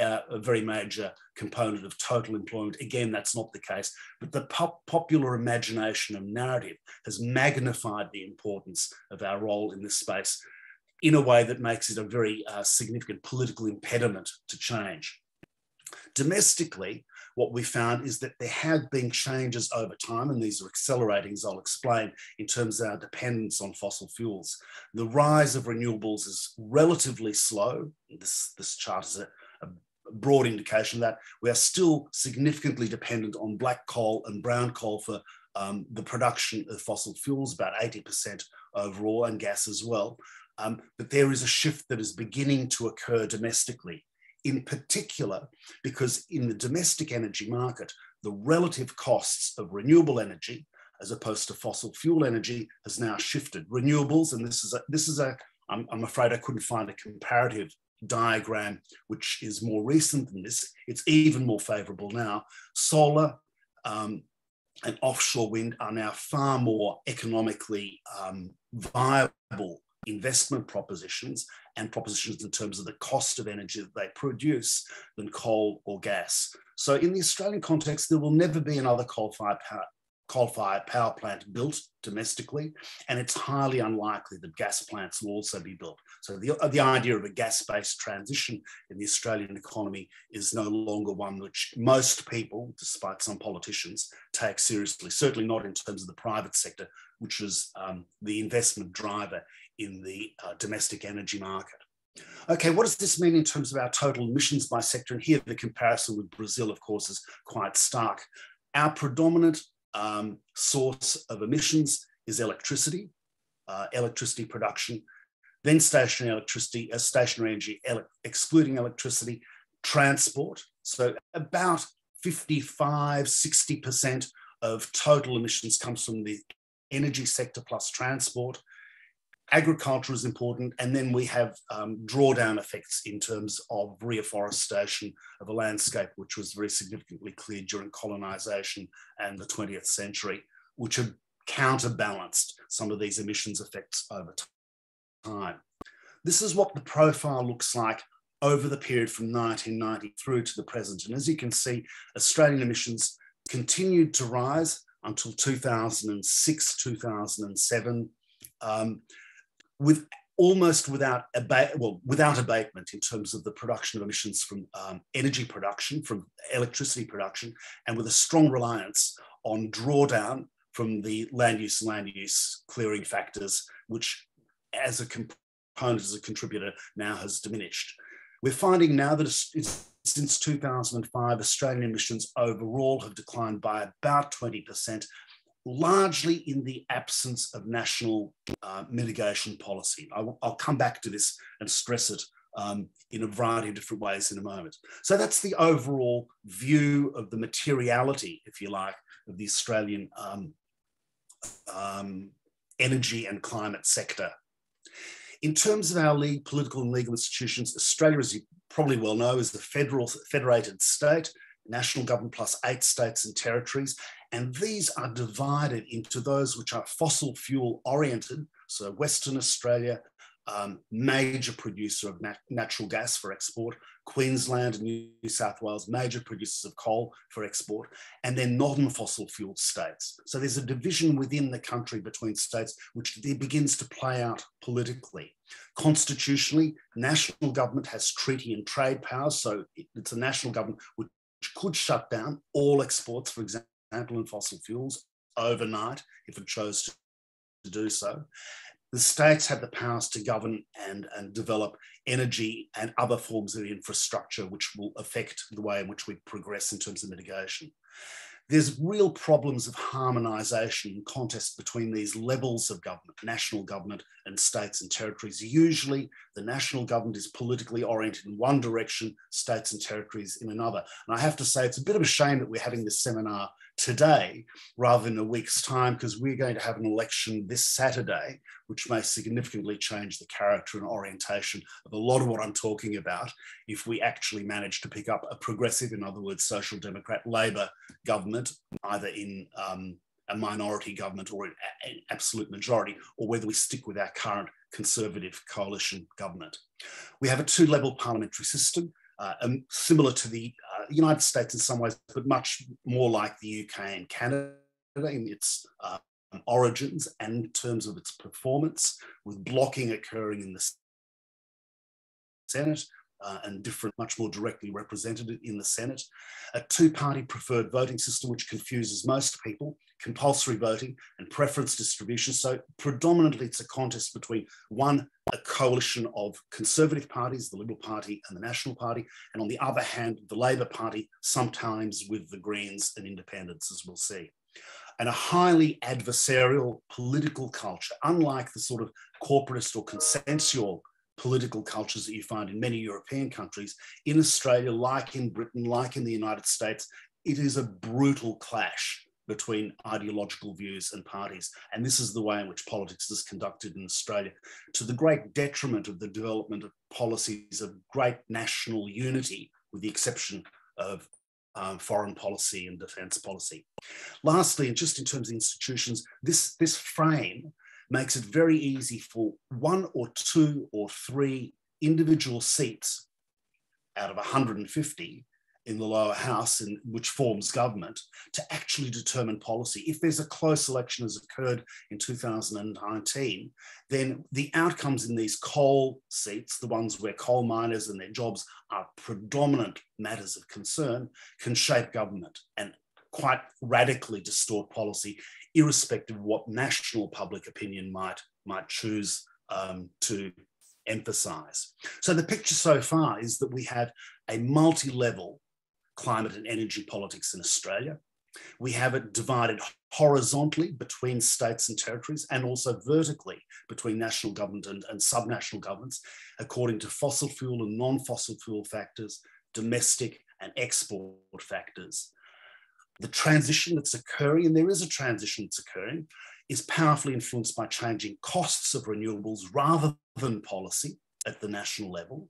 uh, a very major component of total employment. Again, that's not the case, but the pop popular imagination and narrative has magnified the importance of our role in this space in a way that makes it a very uh, significant political impediment to change. Domestically, what we found is that there have been changes over time, and these are accelerating, as I'll explain, in terms of our dependence on fossil fuels. The rise of renewables is relatively slow. This, this chart is a, a broad indication that we are still significantly dependent on black coal and brown coal for um, the production of fossil fuels, about 80% overall, and gas as well. Um, but there is a shift that is beginning to occur domestically in particular, because in the domestic energy market, the relative costs of renewable energy as opposed to fossil fuel energy has now shifted. Renewables, and this is a, this is a I'm, I'm afraid I couldn't find a comparative diagram which is more recent than this. It's even more favorable now. Solar um, and offshore wind are now far more economically um, viable investment propositions and propositions in terms of the cost of energy that they produce than coal or gas. So in the Australian context, there will never be another coal-fired power, coal-fired power plant built domestically, and it's highly unlikely that gas plants will also be built. So the, the idea of a gas-based transition in the Australian economy is no longer one which most people, despite some politicians, take seriously, certainly not in terms of the private sector, which is um, the investment driver in the uh, domestic energy market. Okay, what does this mean in terms of our total emissions by sector? And here the comparison with Brazil, of course, is quite stark. Our predominant um, source of emissions is electricity, uh, electricity production, then stationary electricity, uh, stationary energy, ele excluding electricity, transport. So about 55, 60% of total emissions comes from the energy sector plus transport agriculture is important, and then we have um, drawdown effects in terms of reforestation of a landscape, which was very significantly cleared during colonisation and the 20th century, which have counterbalanced some of these emissions effects over time. This is what the profile looks like over the period from 1990 through to the present. And as you can see, Australian emissions continued to rise until 2006, 2007. Um, with almost without well, without abatement in terms of the production of emissions from um, energy production, from electricity production, and with a strong reliance on drawdown from the land use land use clearing factors, which as a component, as a contributor, now has diminished. We're finding now that since 2005, Australian emissions overall have declined by about 20%, largely in the absence of national uh, mitigation policy. I, will come back to this and stress it um, in a variety of different ways in a moment. So that's the overall view of the materiality, if you like, of the Australian um, um, energy and climate sector. In terms of our league, political and legal institutions, Australia, as you probably well know, is the federal federated state, national government plus eight states and territories, and these are divided into those which are fossil fuel oriented. So Western Australia, um, major producer of nat natural gas for export. Queensland and New South Wales, major producers of coal for export, and then non-fossil fuel states. So there's a division within the country between states, which begins to play out politically. Constitutionally, national government has treaty and trade powers. So it's a national government which could shut down all exports, for example, in fossil fuels overnight if it chose to do so. The states have the powers to govern and, and develop energy and other forms of infrastructure which will affect the way in which we progress in terms of mitigation. there's real problems of harmonisation and contest between these levels of government, national government and states and territories. Usually, the national government is politically oriented in one direction, states and territories in another. And I have to say, it's a bit of a shame that we're having this seminar today rather than a week's time, because we're going to have an election this Saturday, which may significantly change the character and orientation of a lot of what I'm talking about if we actually manage to pick up a progressive, in other words, social democrat Labor government, either in um, a minority government or an absolute majority, or whether we stick with our current conservative coalition government. We have a two level parliamentary system. Uh, um, similar to the uh, United States in some ways, but much more like the UK and Canada in its uh, origins and in terms of its performance, with blocking occurring in the Senate uh, and different, much more directly represented in the Senate. A two-party preferred voting system, which confuses most people, compulsory voting and preference distribution. So predominantly it's a contest between one, a coalition of conservative parties, the Liberal Party and the National Party, and on the other hand, the Labor Party, sometimes with the Greens and Independents, as we'll see and a highly adversarial political culture, unlike the sort of corporatist or consensual political cultures that you find in many European countries. In Australia, like in Britain, like in the United States, it is a brutal clash between ideological views and parties. And this is the way in which politics is conducted in Australia, to the great detriment of the development of policies of great national unity, with the exception of um, foreign policy and defence policy. Lastly, and just in terms of institutions, this, this frame makes it very easy for one or two or three individual seats out of 150 in the lower house, in, which forms government, to actually determine policy. If there's a close election as occurred in 2019, then the outcomes in these coal seats, the ones where coal miners and their jobs are predominant matters of concern, can shape government and quite radically distort policy irrespective of what national public opinion might, might choose um, to emphasize. So the picture so far is that we have a multi-level climate and energy politics in Australia. We have it divided horizontally between states and territories and also vertically between national government and, and subnational governments, according to fossil fuel and non-fossil fuel factors, domestic and export factors the transition that's occurring, and there is a transition that's occurring, is powerfully influenced by changing costs of renewables rather than policy at the national level.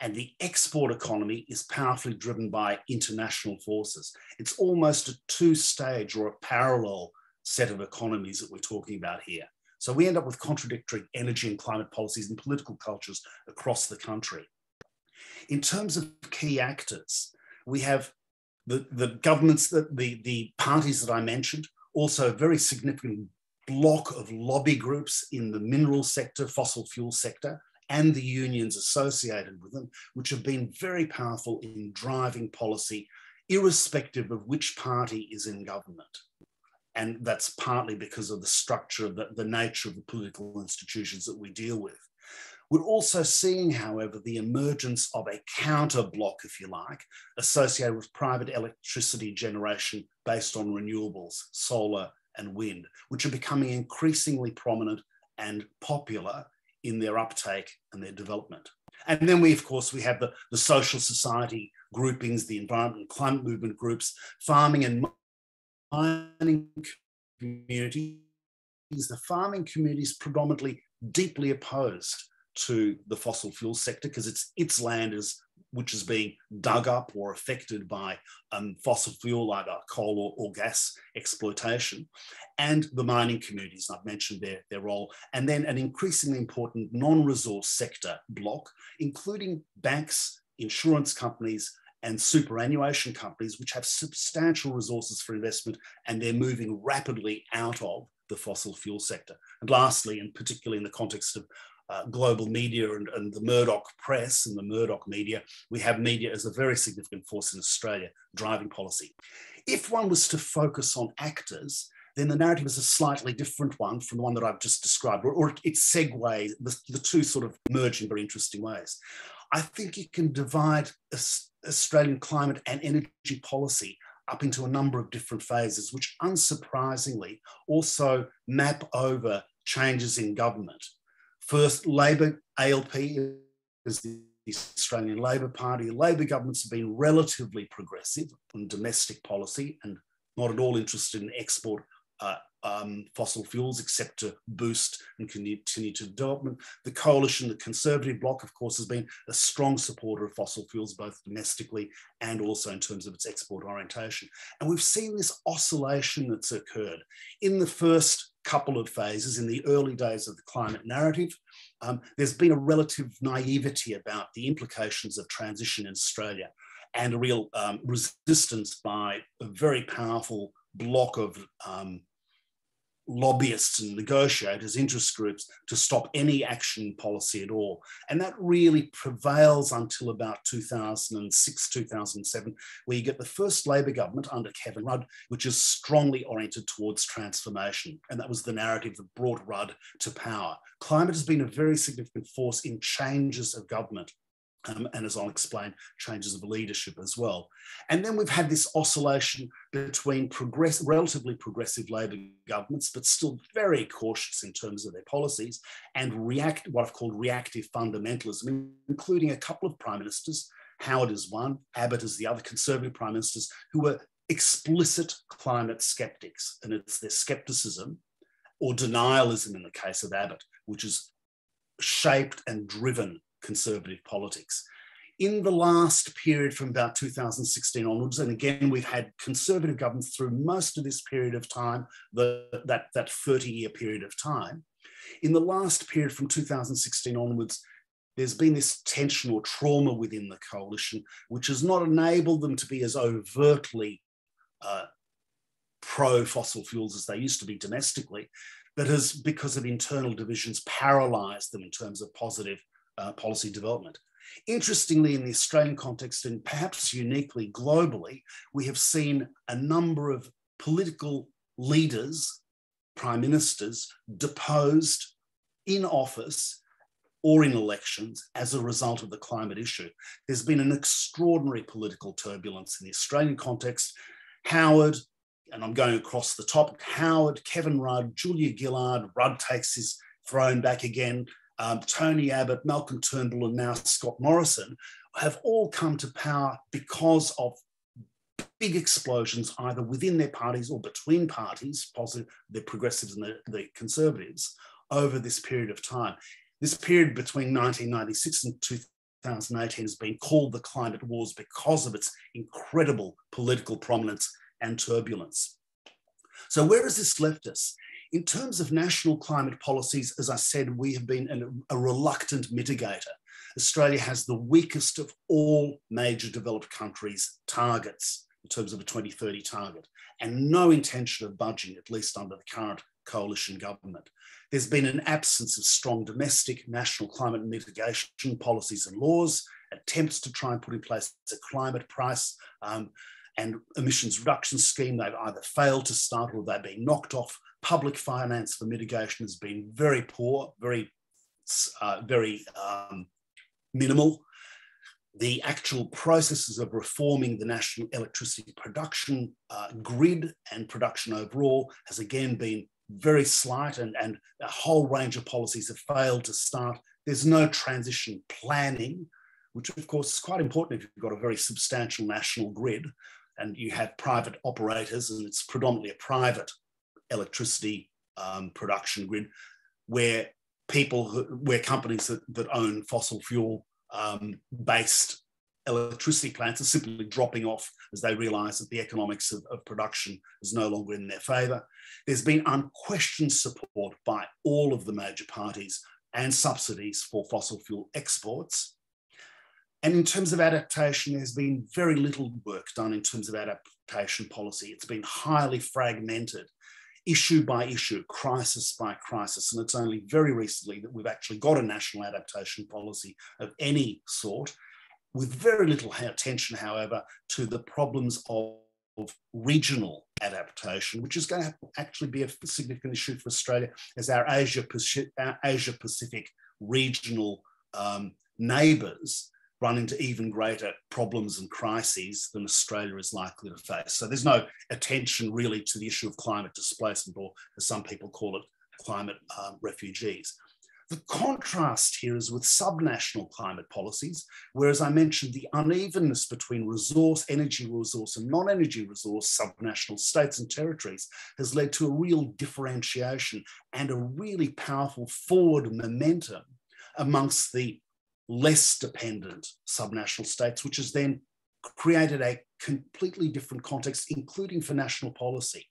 And the export economy is powerfully driven by international forces. It's almost a two stage or a parallel set of economies that we're talking about here. So we end up with contradictory energy and climate policies and political cultures across the country. In terms of key actors, we have the, the governments, that the, the parties that I mentioned, also a very significant block of lobby groups in the mineral sector, fossil fuel sector, and the unions associated with them, which have been very powerful in driving policy, irrespective of which party is in government. And that's partly because of the structure, of the, the nature of the political institutions that we deal with. We're also seeing, however, the emergence of a counter block, if you like, associated with private electricity generation based on renewables, solar and wind, which are becoming increasingly prominent and popular in their uptake and their development. And then we, of course, we have the, the social society groupings, the environment and climate movement groups, farming and mining communities. The farming communities predominantly deeply opposed to the fossil fuel sector because it's its land is which is being dug up or affected by um, fossil fuel, either coal or, or, gas exploitation, and the mining communities. I've mentioned their, their role, and then an increasingly important non-resource sector block, including banks, insurance companies, and superannuation companies, which have substantial resources for investment, and they're moving rapidly out of the fossil fuel sector. And lastly, and particularly in the context of uh, global media and, and, the Murdoch press and the Murdoch media, we have media as a very significant force in Australia driving policy. If one was to focus on actors, then the narrative is a slightly different one from the one that I've just described, or, or it segues, the, the two sort of merge in very interesting ways. I think you can divide Australian climate and energy policy up into a number of different phases, which unsurprisingly also map over changes in government. First, Labor ALP is the Australian Labor Party. Labor governments have been relatively progressive on domestic policy and not at all interested in export uh, um, fossil fuels except to boost and continue to development. The coalition, the Conservative Bloc, of course, has been a strong supporter of fossil fuels, both domestically and also in terms of its export orientation. And we've seen this oscillation that's occurred in the first couple of phases, in the early days of the climate narrative. Um, there's been a relative naivety about the implications of transition in Australia and a real um, resistance by a very powerful block of um, lobbyists and negotiators, interest groups, to stop any action policy at all. And that really prevails until about 2006, 2007, where you get the first Labor government under Kevin Rudd, which is strongly oriented towards transformation. And that was the narrative that brought Rudd to power. Climate has been a very significant force in changes of government. Um, and as I'll explain, changes of leadership as well. And then we've had this oscillation between progress, relatively progressive Labor governments, but still very cautious in terms of their policies, and react what I've called reactive fundamentalism, including a couple of prime ministers. Howard is one, Abbott is the other, conservative prime ministers who were explicit climate skeptics. And it's their skepticism or denialism in the case of Abbott, which is shaped and driven conservative politics. In the last period from about 2016 onwards, and again, we've had conservative governments through most of this period of time, the, that, that 30 year period of time. In the last period from 2016 onwards, there's been this tension or trauma within the coalition, which has not enabled them to be as overtly uh, pro fossil fuels as they used to be domestically, but has, because of internal divisions, paralyzed them in terms of positive uh, policy development. Interestingly, in the Australian context, and perhaps uniquely globally, we have seen a number of political leaders, prime ministers, deposed in office or in elections as a result of the climate issue. There's been an extraordinary political turbulence in the Australian context. Howard, and I'm going across the top, Howard, Kevin Rudd, Julia Gillard, Rudd takes his throne back again, um, Tony Abbott, Malcolm Turnbull, and now Scott Morrison have all come to power because of big explosions either within their parties or between parties, positive, the progressives and the, the conservatives, over this period of time. This period between 1996 and 2018 has been called the climate wars because of its incredible political prominence and turbulence. So, where has this left us? In terms of national climate policies, as I said, we have been an, a reluctant mitigator. Australia has the weakest of all major developed countries' targets in terms of a 2030 target, and no intention of budging, at least under the current coalition government. There's been an absence of strong domestic national climate mitigation policies and laws, attempts to try and put in place a climate price um, and emissions reduction scheme. They've either failed to start or they've been knocked off public finance for mitigation has been very poor, very, uh, very um, minimal. The actual processes of reforming the national electricity production uh, grid and production overall has again been very slight, and, and a whole range of policies have failed to start. There's no transition planning, which of course is quite important if you've got a very substantial national grid and you have private operators, and it's predominantly a private electricity um, production grid where people, where companies that, that own fossil fuel um, based electricity plants are simply dropping off as they realize that the economics of, of, production is no longer in their favor. There's been unquestioned support by all of the major parties and subsidies for fossil fuel exports. And in terms of adaptation, there's been very little work done in terms of adaptation policy. It's been highly fragmented issue by issue, crisis by crisis. And it's only very recently that we've actually got a national adaptation policy of any sort, with very little attention, however, to the problems of, regional adaptation, which is going to actually be a significant issue for Australia as our Asia, Pacific, our Asia Pacific regional um, neighbours run into even greater problems and crises than Australia is likely to face. So there's no attention really to the issue of climate displacement, or as some people call it, climate um, refugees. The contrast here is with subnational climate policies, where, as I mentioned, the unevenness between resource, energy resource, and non energy resource subnational states and territories has led to a real differentiation and a really powerful forward momentum amongst the less dependent subnational states, which has then created a completely different context, including for national policy.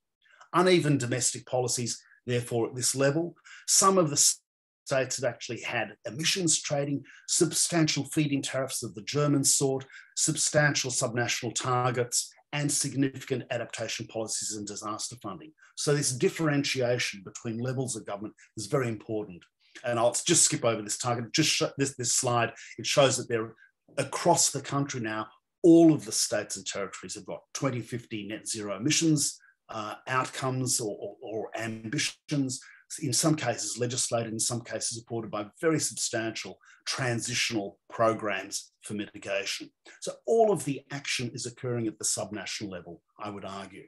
Uneven domestic policies, therefore, at this level. Some of the states had actually had emissions trading, substantial feed-in tariffs of the German sort, substantial subnational targets, and significant adaptation policies and disaster funding. So this differentiation between levels of government is very important. And I'll just skip over this target, just this, this slide. It shows that they're across the country now, all of the states and territories have got 2050 net zero emissions uh, outcomes or, or, or ambitions in some cases legislated, in some cases supported by very substantial transitional programs for mitigation. So all of the action is occurring at the subnational level, I would argue.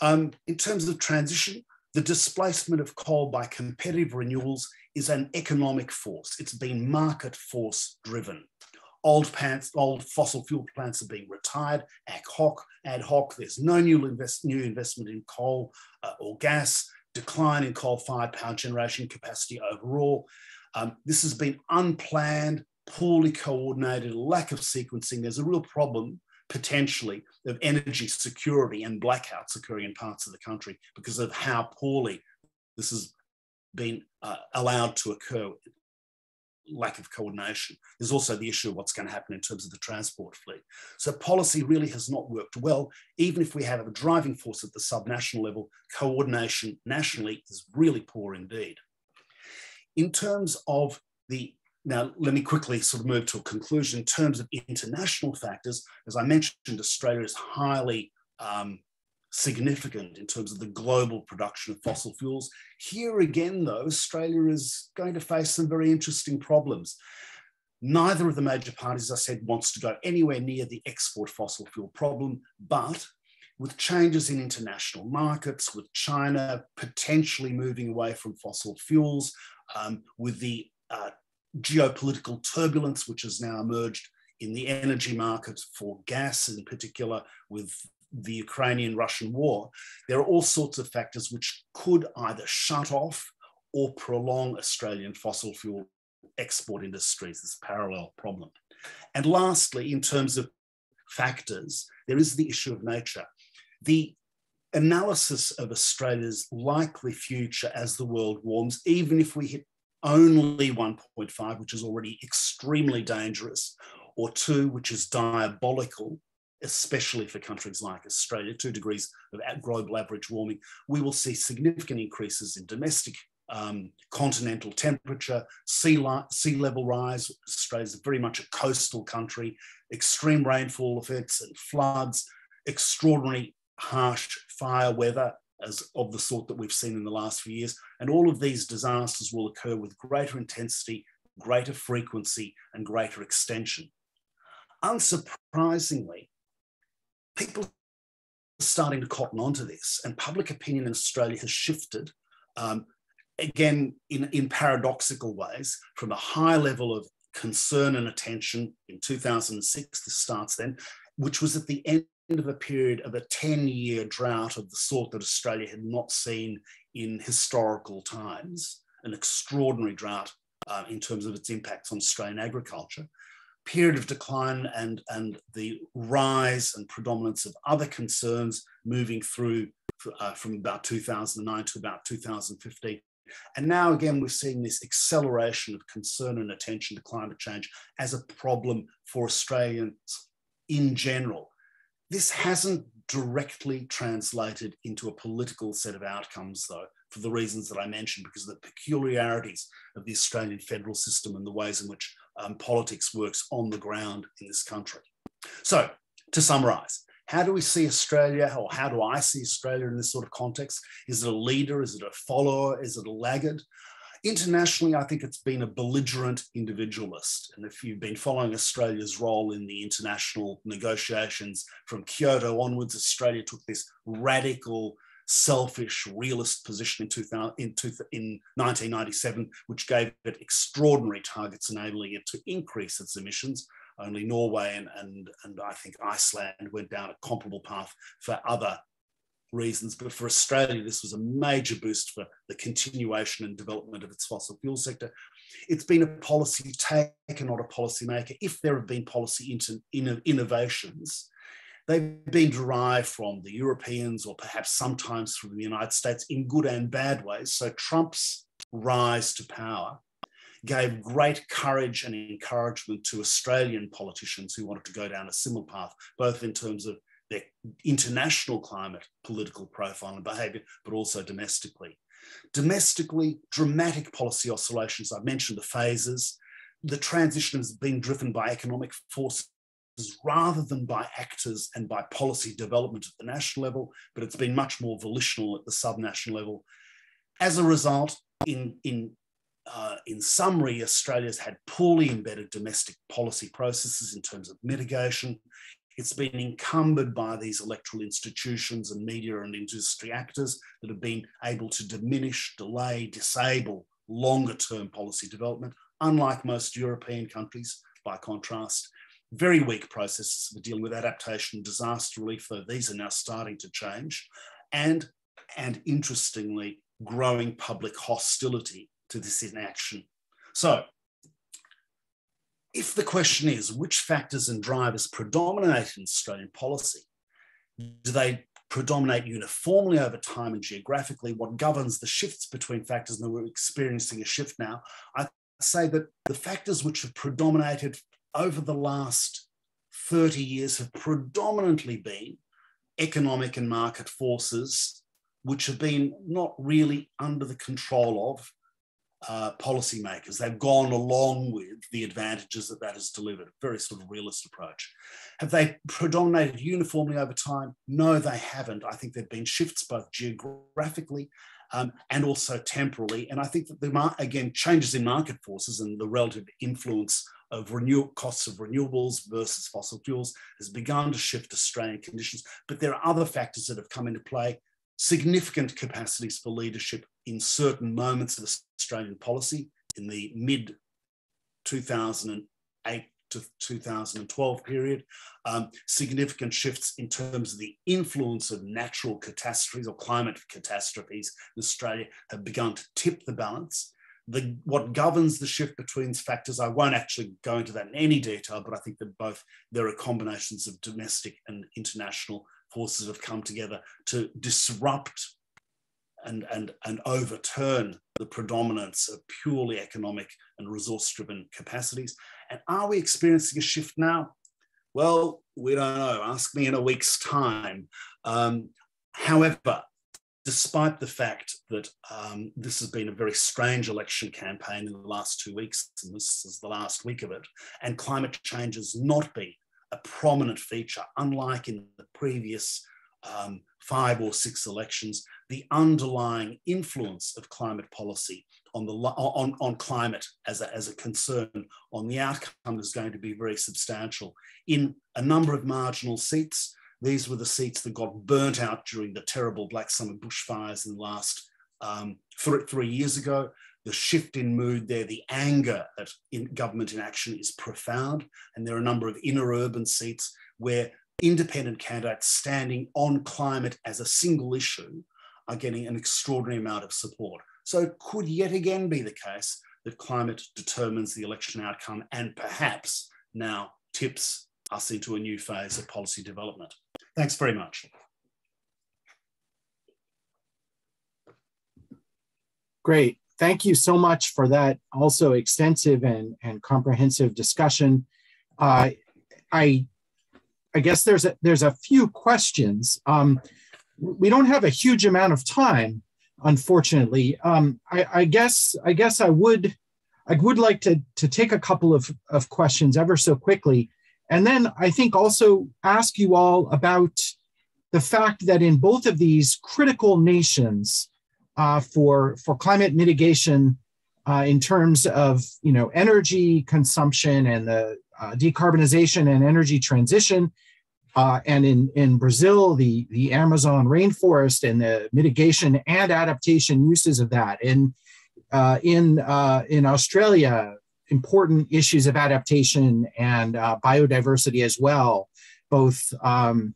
Um, in terms of transition, the displacement of coal by competitive renewals is an economic force. It's been market force driven. Old, old fossil fuel plants are being retired ad hoc. Ad hoc. There's no new, invest, new investment in coal uh, or gas decline in coal-fired power generation capacity overall. Um, this has been unplanned, poorly coordinated, lack of sequencing. There's a real problem potentially of energy security and blackouts occurring in parts of the country because of how poorly this has been uh, allowed to occur lack of coordination. There's also the issue of what's going to happen in terms of the transport fleet. So policy really has not worked well. Even if we have a driving force at the subnational level, coordination nationally is really poor indeed. In terms of the now, let me quickly sort of move to a conclusion. In terms of international factors, as I mentioned, Australia is highly um, significant in terms of the global production of fossil fuels. Here again, though, Australia is going to face some very interesting problems. Neither of the major parties, I said, wants to go anywhere near the export fossil fuel problem, but with changes in international markets, with China potentially moving away from fossil fuels, um, with the uh, geopolitical turbulence which has now emerged in the energy market for gas in particular, with the Ukrainian Russian war, there are all sorts of factors which could either shut off or prolong Australian fossil fuel export industries, this parallel problem. And lastly, in terms of factors, there is the issue of nature. The analysis of Australia's likely future as the world warms, even if we hit only 1.5, which is already extremely dangerous, or two, which is diabolical, especially for countries like Australia, two degrees of global average warming, we will see significant increases in domestic um, continental temperature, sea, sea level rise. Australia is very much a coastal country, extreme rainfall effects and floods, extraordinary harsh fire weather as of the sort that we've seen in the last few years. And all of these disasters will occur with greater intensity, greater frequency, and greater extension. Unsurprisingly, people are starting to cotton onto this, and public opinion in Australia has shifted. Um, again, in, in paradoxical ways, from a high level of concern and attention in 2006, this starts then, which was at the end of a period of a 10 year drought of the sort that Australia had not seen in historical times, an extraordinary drought uh, in terms of its impacts on Australian agriculture period of decline and, and the rise and predominance of other concerns moving through uh, from about 2009 to about 2015. And now again, we're seeing this acceleration of concern and attention to climate change as a problem for Australians in general. This hasn't directly translated into a political set of outcomes, though, for the reasons that I mentioned, because of the peculiarities of the Australian federal system and the ways in which um, politics works on the ground in this country. So, to summarize, how do we see Australia, or how do I see Australia in this sort of context? Is it a leader? Is it a follower? Is it a laggard? Internationally, I think it's been a belligerent individualist. And if you've been following Australia's role in the international negotiations from Kyoto onwards, Australia took this radical, selfish, realist position in, 2000, in, in 1997, which gave it extraordinary targets, enabling it to increase its emissions. Only Norway and, and, and I think Iceland went down a comparable path for other reasons, but for Australia, this was a major boost for the continuation and development of its fossil fuel sector. It's been a policy taker, not a policy maker. If there have been policy innovations, they've been derived from the Europeans or perhaps sometimes from the United States in good and bad ways. So Trump's rise to power gave great courage and encouragement to Australian politicians who wanted to go down a similar path, both in terms of their international climate, political profile and behaviour, but also domestically. Domestically, dramatic policy oscillations. I mentioned the phases. The transition has been driven by economic forces rather than by actors and by policy development at the national level, but it's been much more volitional at the subnational level. As a result, in, in, uh, in summary, Australia's had poorly embedded domestic policy processes in terms of mitigation, it's been encumbered by these electoral institutions and media and industry actors that have been able to diminish, delay, disable longer term policy development, unlike most European countries, by contrast. Very weak processes for dealing with adaptation, disaster relief, though these are now starting to change. And, and interestingly, growing public hostility to this inaction. So if the question is which factors and drivers predominate in Australian policy, do they predominate uniformly over time and geographically? What governs the shifts between factors, and we're experiencing a shift now? I say that the factors which have predominated over the last 30 years have predominantly been economic and market forces, which have been not really under the control of uh, policymakers. They've gone along with the advantages that that has delivered. A very sort of realist approach. Have they predominated uniformly over time? No, they haven't. I think there've been shifts both geographically um, and also temporally. And I think that the again changes in market forces and the relative influence of costs of renewables versus fossil fuels has begun to shift Australian conditions. But there are other factors that have come into play significant capacities for leadership in certain moments of Australian policy in the mid 2008 to 2012 period, um, significant shifts in terms of the influence of natural catastrophes or climate catastrophes in Australia have begun to tip the balance. The, what governs the shift between factors, I won't actually go into that in any detail, but I think that both there are combinations of domestic and international forces that have come together to disrupt and, and, and overturn the predominance of purely economic and resource driven capacities. And are we experiencing a shift now? Well, we don't know. Ask me in a week's time. Um, however, despite the fact that um, this has been a very strange election campaign in the last two weeks, and this is the last week of it, and climate change has not been a prominent feature, unlike in the previous um, five or six elections, the underlying influence of climate policy on, the, on, on climate as a, as a concern on the outcome is going to be very substantial. In a number of marginal seats, these were the seats that got burnt out during the terrible Black Summer bushfires in the last um, three, years ago the shift in mood there, the anger at in government inaction is profound. And there are a number of inner urban seats where independent candidates standing on climate as a single issue are getting an extraordinary amount of support. So it could yet again be the case that climate determines the election outcome and perhaps now tips us into a new phase of policy development. Thanks very much. Great thank you so much for that also extensive and, and comprehensive discussion. Uh, I, I guess there's a, there's a few questions. Um, we don't have a huge amount of time, unfortunately. Um, I, I, guess I guess I would I would like to, to take a couple of, of questions ever so quickly. And then I think also ask you all about the fact that in both of these critical nations, uh, for, for climate mitigation uh, in terms of you know energy consumption and the uh, decarbonization and energy transition. Uh, and in, in Brazil, the, the Amazon rainforest and the mitigation and adaptation uses of that. And uh, in, uh, in Australia, important issues of adaptation and uh, biodiversity as well, both um,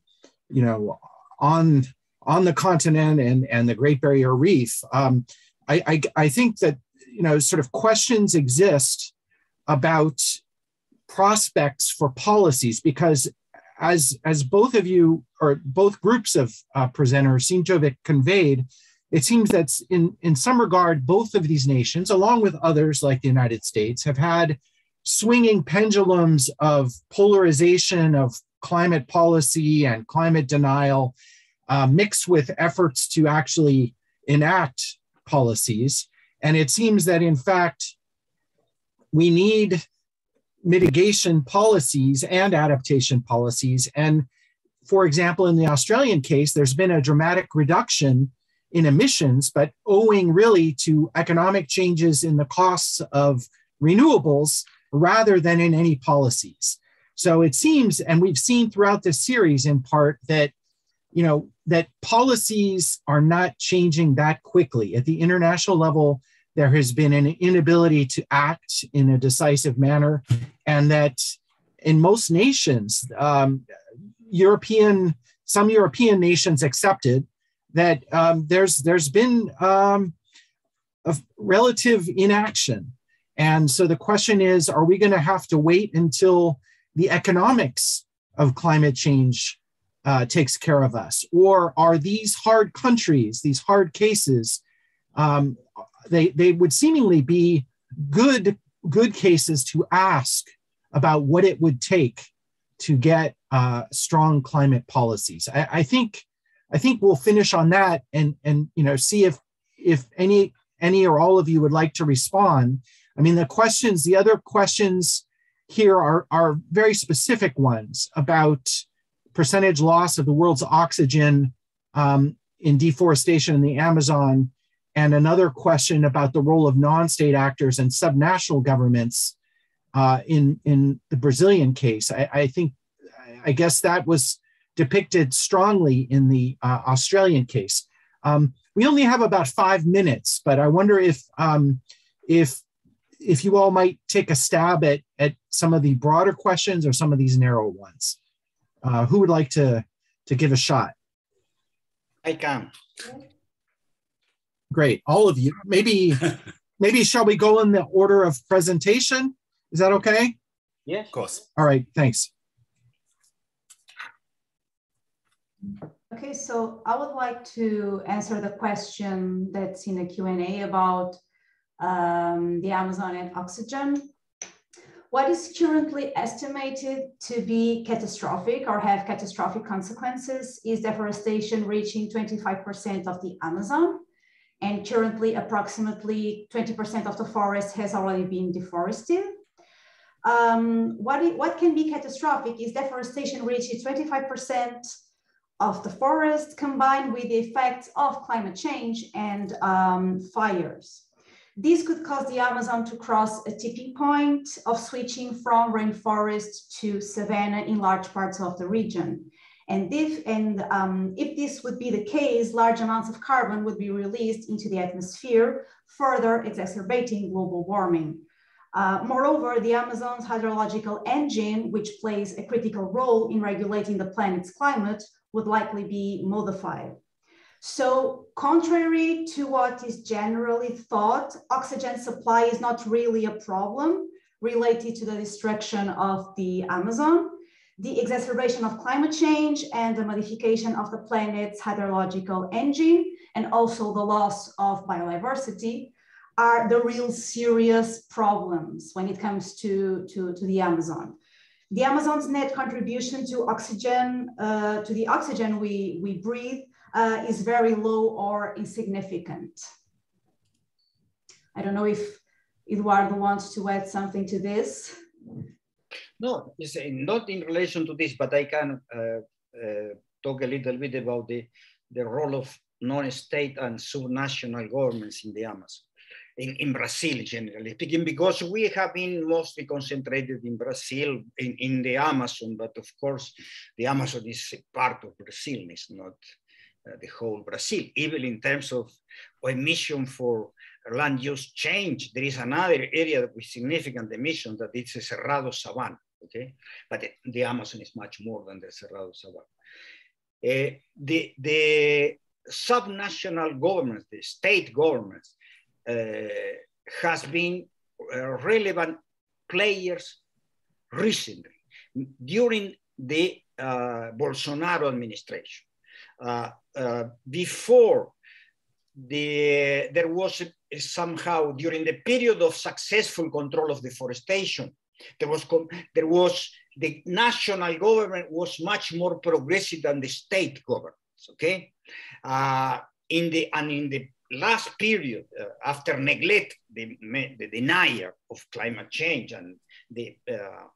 you know on on the continent and, and the Great Barrier Reef. Um, I, I, I think that you know sort of questions exist about prospects for policies because as as both of you or both groups of uh, presenters Sinjovic conveyed, it seems that in in some regard both of these nations, along with others like the United States, have had swinging pendulums of polarization of climate policy and climate denial, uh, mixed with efforts to actually enact policies. And it seems that in fact we need mitigation policies and adaptation policies. And for example, in the Australian case, there's been a dramatic reduction in emissions, but owing really to economic changes in the costs of renewables rather than in any policies. So it seems, and we've seen throughout this series in part that, you know, that policies are not changing that quickly. At the international level, there has been an inability to act in a decisive manner, and that in most nations, um, European, some European nations accepted that um, there's there's been um, a relative inaction, and so the question is: Are we going to have to wait until the economics of climate change uh, takes care of us, or are these hard countries, these hard cases? Um, they they would seemingly be good good cases to ask about what it would take to get uh, strong climate policies. I, I, think I think we'll finish on that and and you know see if if any any or all of you would like to respond. I mean the questions, the other questions here are are very specific ones about percentage loss of the world's oxygen um, in deforestation in the Amazon and another question about the role of non-state actors and subnational governments uh, in in the Brazilian case. I, I, think, I guess that was depicted strongly in the uh, Australian case. Um, we only have about five minutes, but I wonder if um, if if you all might take a stab at at some of the broader questions or some of these narrow ones. Uh, who would like to to give a shot? I can. Great, all of you. Maybe, maybe shall we go in the order of presentation? Is that okay? Yeah. of course. All right, thanks. Okay, so I would like to answer the question that's in the Q&A about um, the Amazon and oxygen. What is currently estimated to be catastrophic or have catastrophic consequences is deforestation reaching 25% of the Amazon and currently approximately 20% of the forest has already been deforested. Um, what, what can be catastrophic is deforestation reaches 25% of the forest combined with the effects of climate change and um, fires. This could cause the Amazon to cross a tipping point of switching from rainforest to savanna in large parts of the region. And if, and, um, if this would be the case, large amounts of carbon would be released into the atmosphere, further exacerbating global warming. Uh, moreover, the Amazon's hydrological engine, which plays a critical role in regulating the planet's climate, would likely be modified. So contrary to what is generally thought, oxygen supply is not really a problem related to the destruction of the Amazon the exacerbation of climate change and the modification of the planet's hydrological engine, and also the loss of biodiversity are the real serious problems when it comes to, to, to the Amazon. The Amazon's net contribution to oxygen, uh, to the oxygen we, we breathe uh, is very low or insignificant. I don't know if Eduardo wants to add something to this. No, it's not in relation to this, but I can uh, uh, talk a little bit about the, the role of non-state and subnational governments in the Amazon. in, in Brazil, generally speaking, because we have been mostly concentrated in Brazil, in, in the Amazon, but of course, the Amazon is part of Brazil, it's not uh, the whole Brazil. Even in terms of emission for land use change, there is another area with significant emissions that it's a Cerrado Savanna, okay? But the, Amazon is much more than the Cerrado Savanna. Uh, the, the subnational governments, the state governments, uh, has been uh, relevant players recently during the uh, Bolsonaro administration. before the, there was somehow during the period of successful control of deforestation, there was, there was the national government was much more progressive than the state governments, okay? Uh, in the, and in the last period, uh, after neglect, the, the denial of climate change and the uh,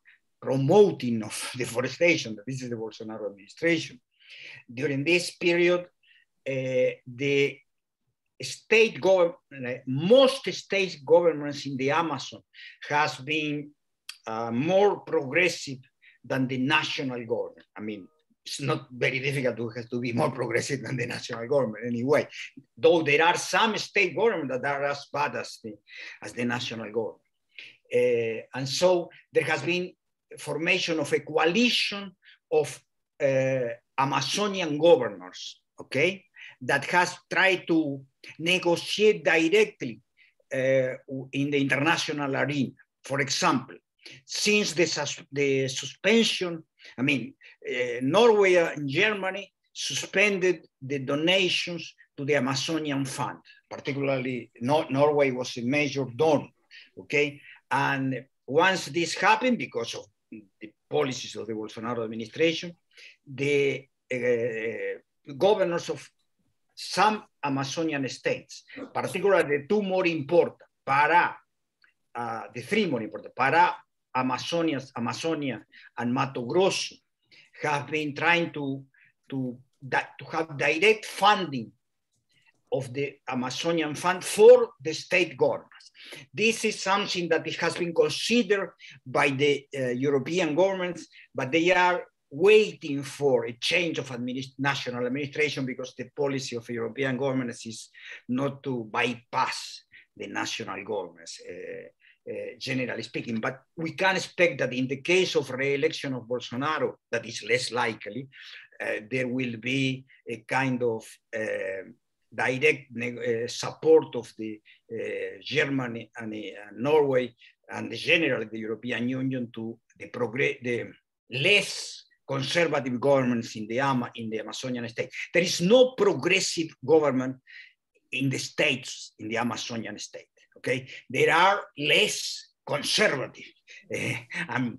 promoting of deforestation, this is the Bolsonaro administration, during this period, uh, the state government, most state governments in the Amazon has been uh, more progressive than the national government. I mean, it's not very difficult to have to be more progressive than the national government anyway. Though there are some state governments that are as bad as the, as the national government. Uh, and so there has been formation of a coalition of uh, Amazonian governors, okay, that has tried to negotiate directly uh, in the international arena. For example, since the, the suspension, I mean, uh, Norway and Germany suspended the donations to the Amazonian Fund, particularly no Norway was a major donor, okay? And once this happened, because of the policies of the Bolsonaro administration, the uh, governors of some Amazonian states, particularly the two more important, Para, uh, the three more important, Para, Amazonia, Amazonia and Mato Grosso, have been trying to, to, to have direct funding of the Amazonian Fund for the state governments. This is something that has been considered by the uh, European governments, but they are waiting for a change of administ national administration because the policy of European governments is not to bypass the national governments. Uh, uh, generally speaking. But we can expect that in the case of re-election of Bolsonaro, that is less likely, uh, there will be a kind of uh, direct support of the Germany and Norway and generally the European Union to the, the less conservative governments in the, Ama in the Amazonian state. There is no progressive government in the states, in the Amazonian state okay? There are less conservative. Uh, and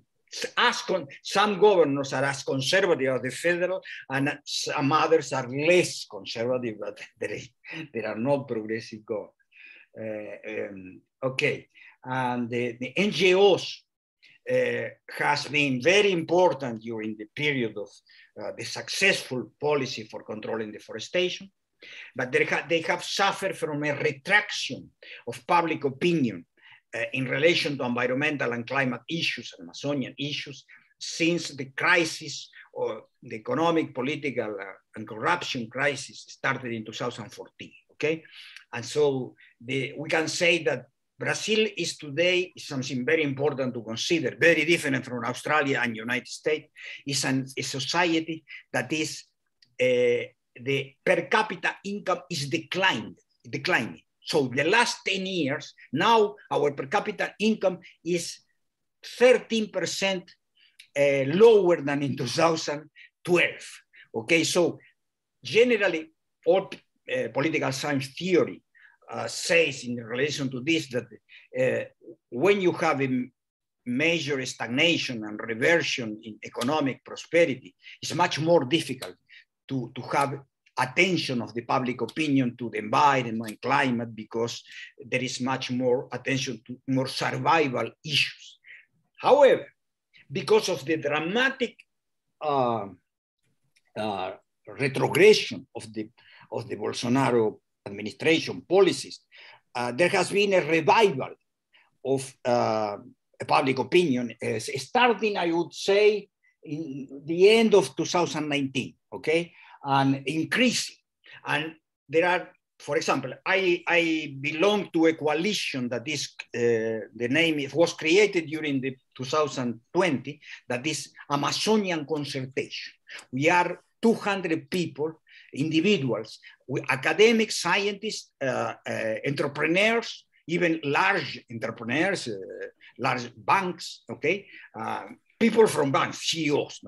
as con some governors are as conservative as the federal, and some others are less conservative, but there, there are not progressive governors. Uh, um, okay, and the, the NGOs uh, has been very important during the period of uh, the successful policy for controlling deforestation but they, ha they have suffered from a retraction of public opinion uh, in relation to environmental and climate issues, and Amazonian issues, since the crisis or the economic, political, uh, and corruption crisis started in 2014, okay? And so the, we can say that Brazil is today something very important to consider, very different from Australia and United States. It's an, a society that is uh, the per capita income is declined, declining. So the last 10 years, now our per capita income is 13% uh, lower than in 2012. Okay, so generally, all uh, political science theory uh, says in relation to this that uh, when you have a major stagnation and reversion in economic prosperity, it's much more difficult to, to have attention of the public opinion to the environment and climate because there is much more attention to more survival issues. However, because of the dramatic uh, uh, retrogression of the, of the Bolsonaro administration policies, uh, there has been a revival of uh, public opinion, uh, starting, I would say, in the end of 2019, okay, and increasing. And there are, for example, I, I belong to a coalition that is, uh, the name it was created during the 2020, that is Amazonian Concertation. We are 200 people, individuals, academics, scientists, uh, uh, entrepreneurs, even large entrepreneurs, uh, large banks, okay? Uh, people from banks, CEOs,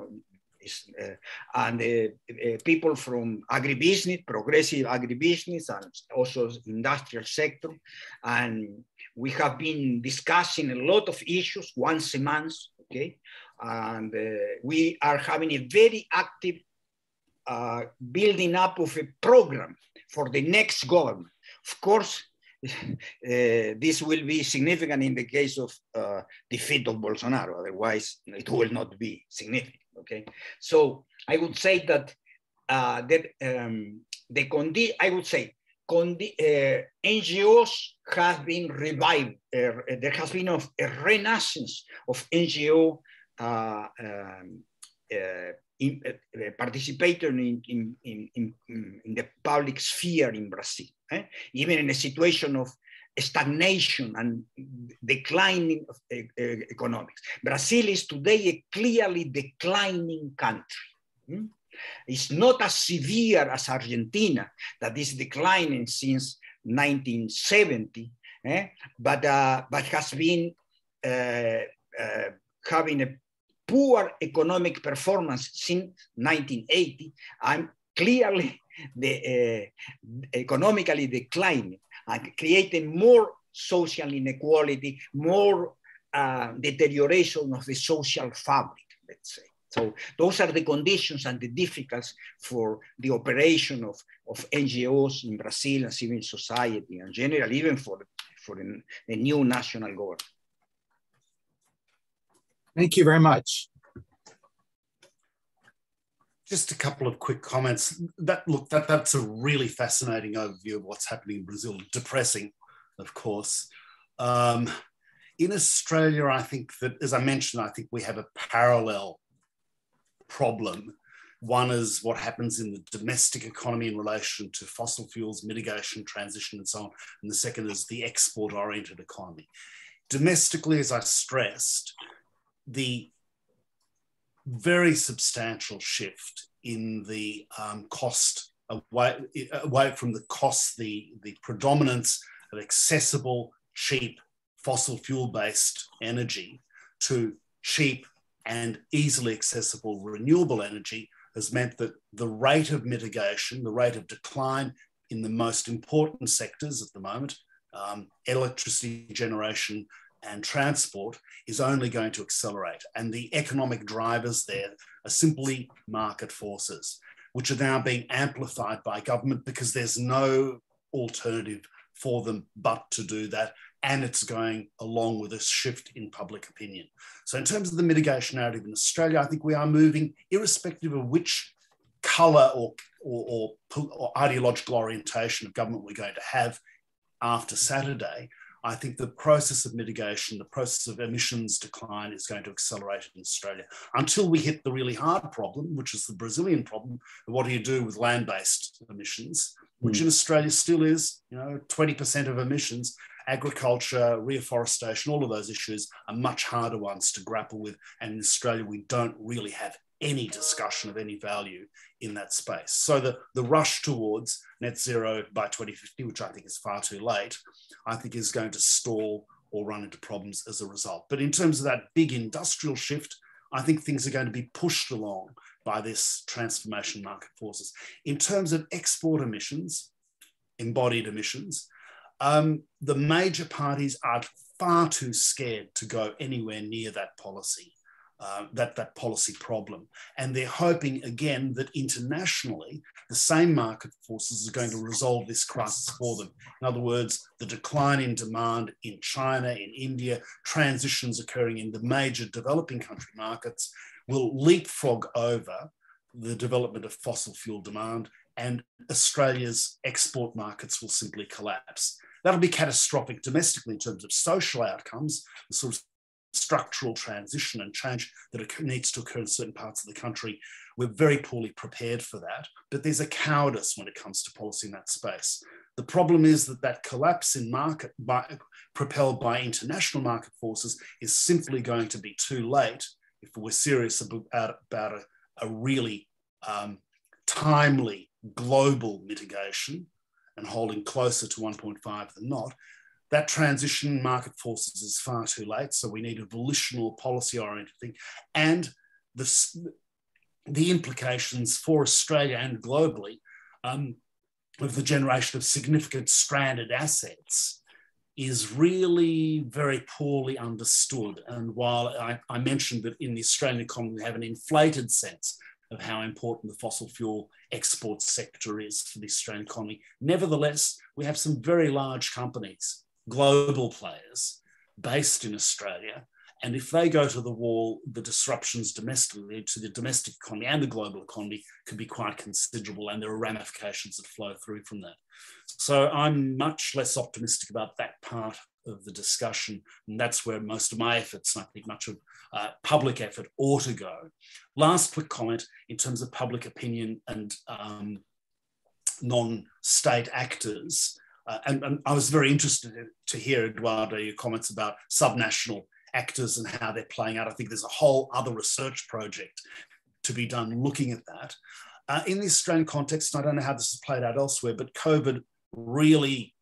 and uh, uh, people from agribusiness, progressive agribusiness, and also industrial sector. And we have been discussing a lot of issues once a month, okay? And uh, we are having a very active uh, building up of a program for the next government. Of course, uh, this will be significant in the case of uh, defeat of Bolsonaro. Otherwise, it will not be significant. Okay, so I would say that uh, um, the condi I would say condi uh, NGOs have been revived. Uh, there has been a, a renaissance of NGO uh, um, in, participating in, in, in, in, the public sphere in Brazil eh? even in a situation of stagnation and declining of uh, economics. Brazil is today a clearly declining country. Hmm? It's not as severe as Argentina, that is declining since 1970, eh? but, uh, but has been uh, uh, having a poor economic performance since 1980 and clearly the, uh, economically declining and creating more social inequality, more uh, deterioration of the social fabric, let's say. So those are the conditions and the difficulties for the operation of, of NGOs in Brazil and civil society in general, even for, for a new national government. Thank you very much. Just a couple of quick comments. That look, that that's a really fascinating overview of what's happening in Brazil. Depressing, of course. Um, in Australia, I think that, as I mentioned, I think we have a parallel problem. One is what happens in the domestic economy in relation to fossil fuels, mitigation, transition, and so on. And the second is the export oriented economy. Domestically, as I stressed, the very substantial shift in the um, cost away, away from the cost, the, the predominance of accessible, cheap, fossil fuel based energy to cheap and easily accessible renewable energy has meant that the rate of mitigation, the rate of decline in the most important sectors at the moment, um, electricity generation, and transport is only going to accelerate. And the economic drivers there are simply market forces, which are now being amplified by government because there's no alternative for them but to do that. And it's going along with a shift in public opinion. So, in terms of the mitigation narrative in Australia, I think we are moving, irrespective of which colour or, or, or, or ideological orientation of government we're going to have after Saturday, I think the process of mitigation, the process of emissions decline is going to accelerate in Australia until we hit the really hard problem, which is the Brazilian problem. What do you do with land-based emissions, which mm. in Australia still is, you know, 20% of emissions. Agriculture, reforestation, all of those issues are much harder ones to grapple with. And in Australia, we don't really have any discussion of any value in that space. So the, the rush towards net zero by 2050, which I think is far too late, I think is going to stall or run into problems as a result. But in terms of that big industrial shift, I think things are going to be pushed along by this transformation market forces. In terms of export emissions, embodied emissions, um, the major parties are far too scared to go anywhere near that policy uh, that, that policy problem. And they're hoping again that internationally, the same market forces are going to resolve this crisis for them. In other words, the decline in demand in China, in India, transitions occurring in the major developing country markets will leapfrog over the development of fossil fuel demand and Australia's export markets will simply collapse. that'll be catastrophic domestically in terms of social outcomes, the sort of structural transition and change that needs to occur in certain parts of the country. We're very poorly prepared for that, but there's a cowardice when it comes to policy in that space. The problem is that that collapse in market by, propelled by international market forces is simply going to be too late if we're serious about, about a, a really um, timely global mitigation and holding closer to 1.5 than not, that transition market forces is far too late. So we need a volitional policy oriented thing. And the, the implications for Australia and globally um, of the generation of significant stranded assets is really very poorly understood. And while I, I, mentioned that in the Australian economy, we have an inflated sense of how important the fossil fuel export sector is for the Australian economy, nevertheless, we have some very large companies global players based in Australia. And if they go to the wall, the disruptions domestically to the domestic economy and the global economy can be quite considerable. And there are ramifications that flow through from that. So I'm much less optimistic about that part of the discussion. And that's where most of my efforts, and I think much of uh, public effort, ought to go. Last quick comment in terms of public opinion and um, non state actors. Uh, and, and, I was very interested to hear, Eduardo, your comments about subnational actors and how they're playing out. I think there's a whole other research project to be done looking at that. Uh, in the Australian context, I don't know how this has played out elsewhere, but COVID really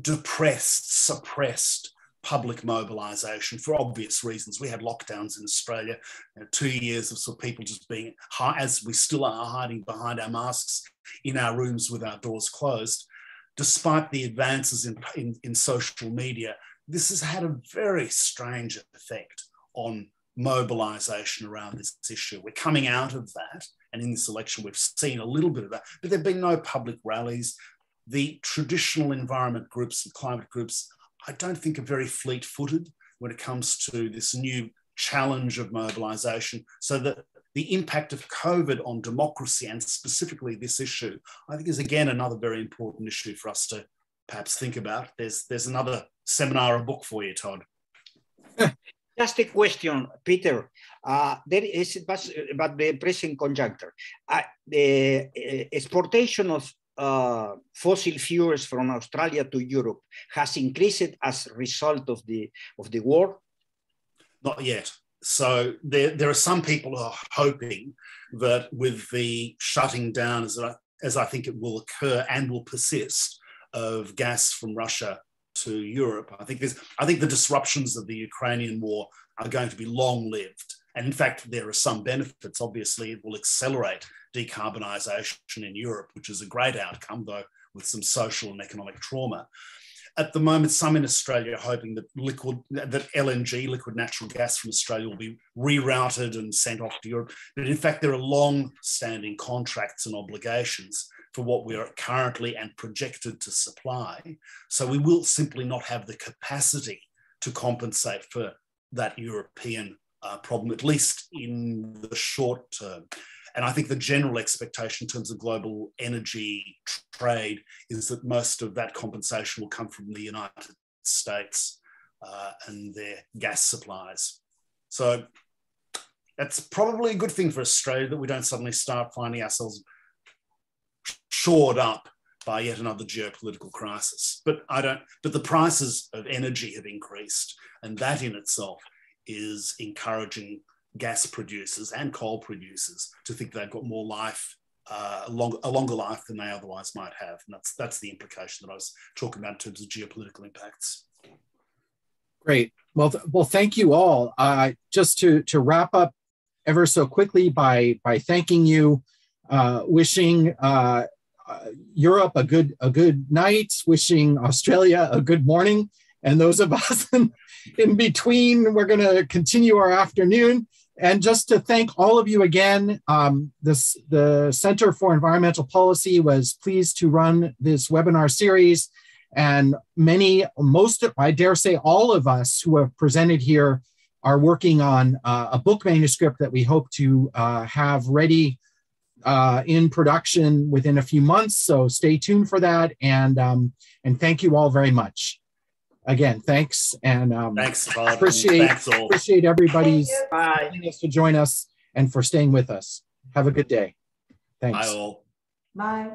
depressed, suppressed public mobilisation for obvious reasons. We had lockdowns in Australia, you know, two years of sort of people just being, as we still are, hiding behind our masks in our rooms with our doors closed despite the advances in, in, in social media, this has had a very strange effect on mobilization around this issue. We're coming out of that. And in this election, we've seen a little bit of that, but there have been no public rallies. The traditional environment groups and climate groups, I don't think are very fleet footed when it comes to this new challenge of mobilization. So that the impact of COVID on democracy and specifically this issue, I think is again another very important issue for us to perhaps think about. There's, there's another seminar or book for you, Todd. Just a question, Peter. Uh, there is about the present conjuncture. Uh, the uh, exportation of uh, fossil fuels from Australia to Europe has increased as a result of the of the war. Not yet so there, there are some people who are hoping that with the shutting down, as I, as I think it will occur and will persist, of gas from Russia to Europe, I think there's, I think the disruptions of the Ukrainian war are going to be long lived. And in fact, there are some benefits. Obviously, it will accelerate decarbonisation in Europe, which is a great outcome, though with some social and economic trauma. At the moment, some in Australia are hoping that liquid, that LNG, liquid natural gas from Australia, will be rerouted and sent off to Europe. But in fact, there are long-standing contracts and obligations for what we are currently and projected to supply. So we will simply not have the capacity to compensate for that European uh, problem, at least in the short term. And I think the general expectation in terms of global energy trade is that most of that compensation will come from the United States uh, and their gas supplies. So that's probably a good thing for Australia that we don't suddenly start finding ourselves shored up by yet another geopolitical crisis. But I don't, but the prices of energy have increased, and that in itself is encouraging gas producers and coal producers to think they've got more life, uh, a, long, a longer life than they otherwise might have. And that's, that's the implication that I was talking about in terms of geopolitical impacts. Great. Well, th- well, thank you all. Uh, just to to wrap up ever so quickly by by thanking you, uh, wishing uh, uh Europe a good a good night, wishing Australia a good morning, and those of us in between, we're going to continue our afternoon. And just to thank all of you again, um, this, the Center for Environmental Policy was pleased to run this webinar series. And many, most, I dare say all of us who have presented here are working on uh, a book manuscript that we hope to uh, have ready uh, in production within a few months. So stay tuned for that. And um, and thank you all very much. Again, thanks and um, thanks. Bud, appreciate thanks appreciate everybody's Bye. willingness to join us and for staying with us. Have a good day. Thanks. Bye all. Bye.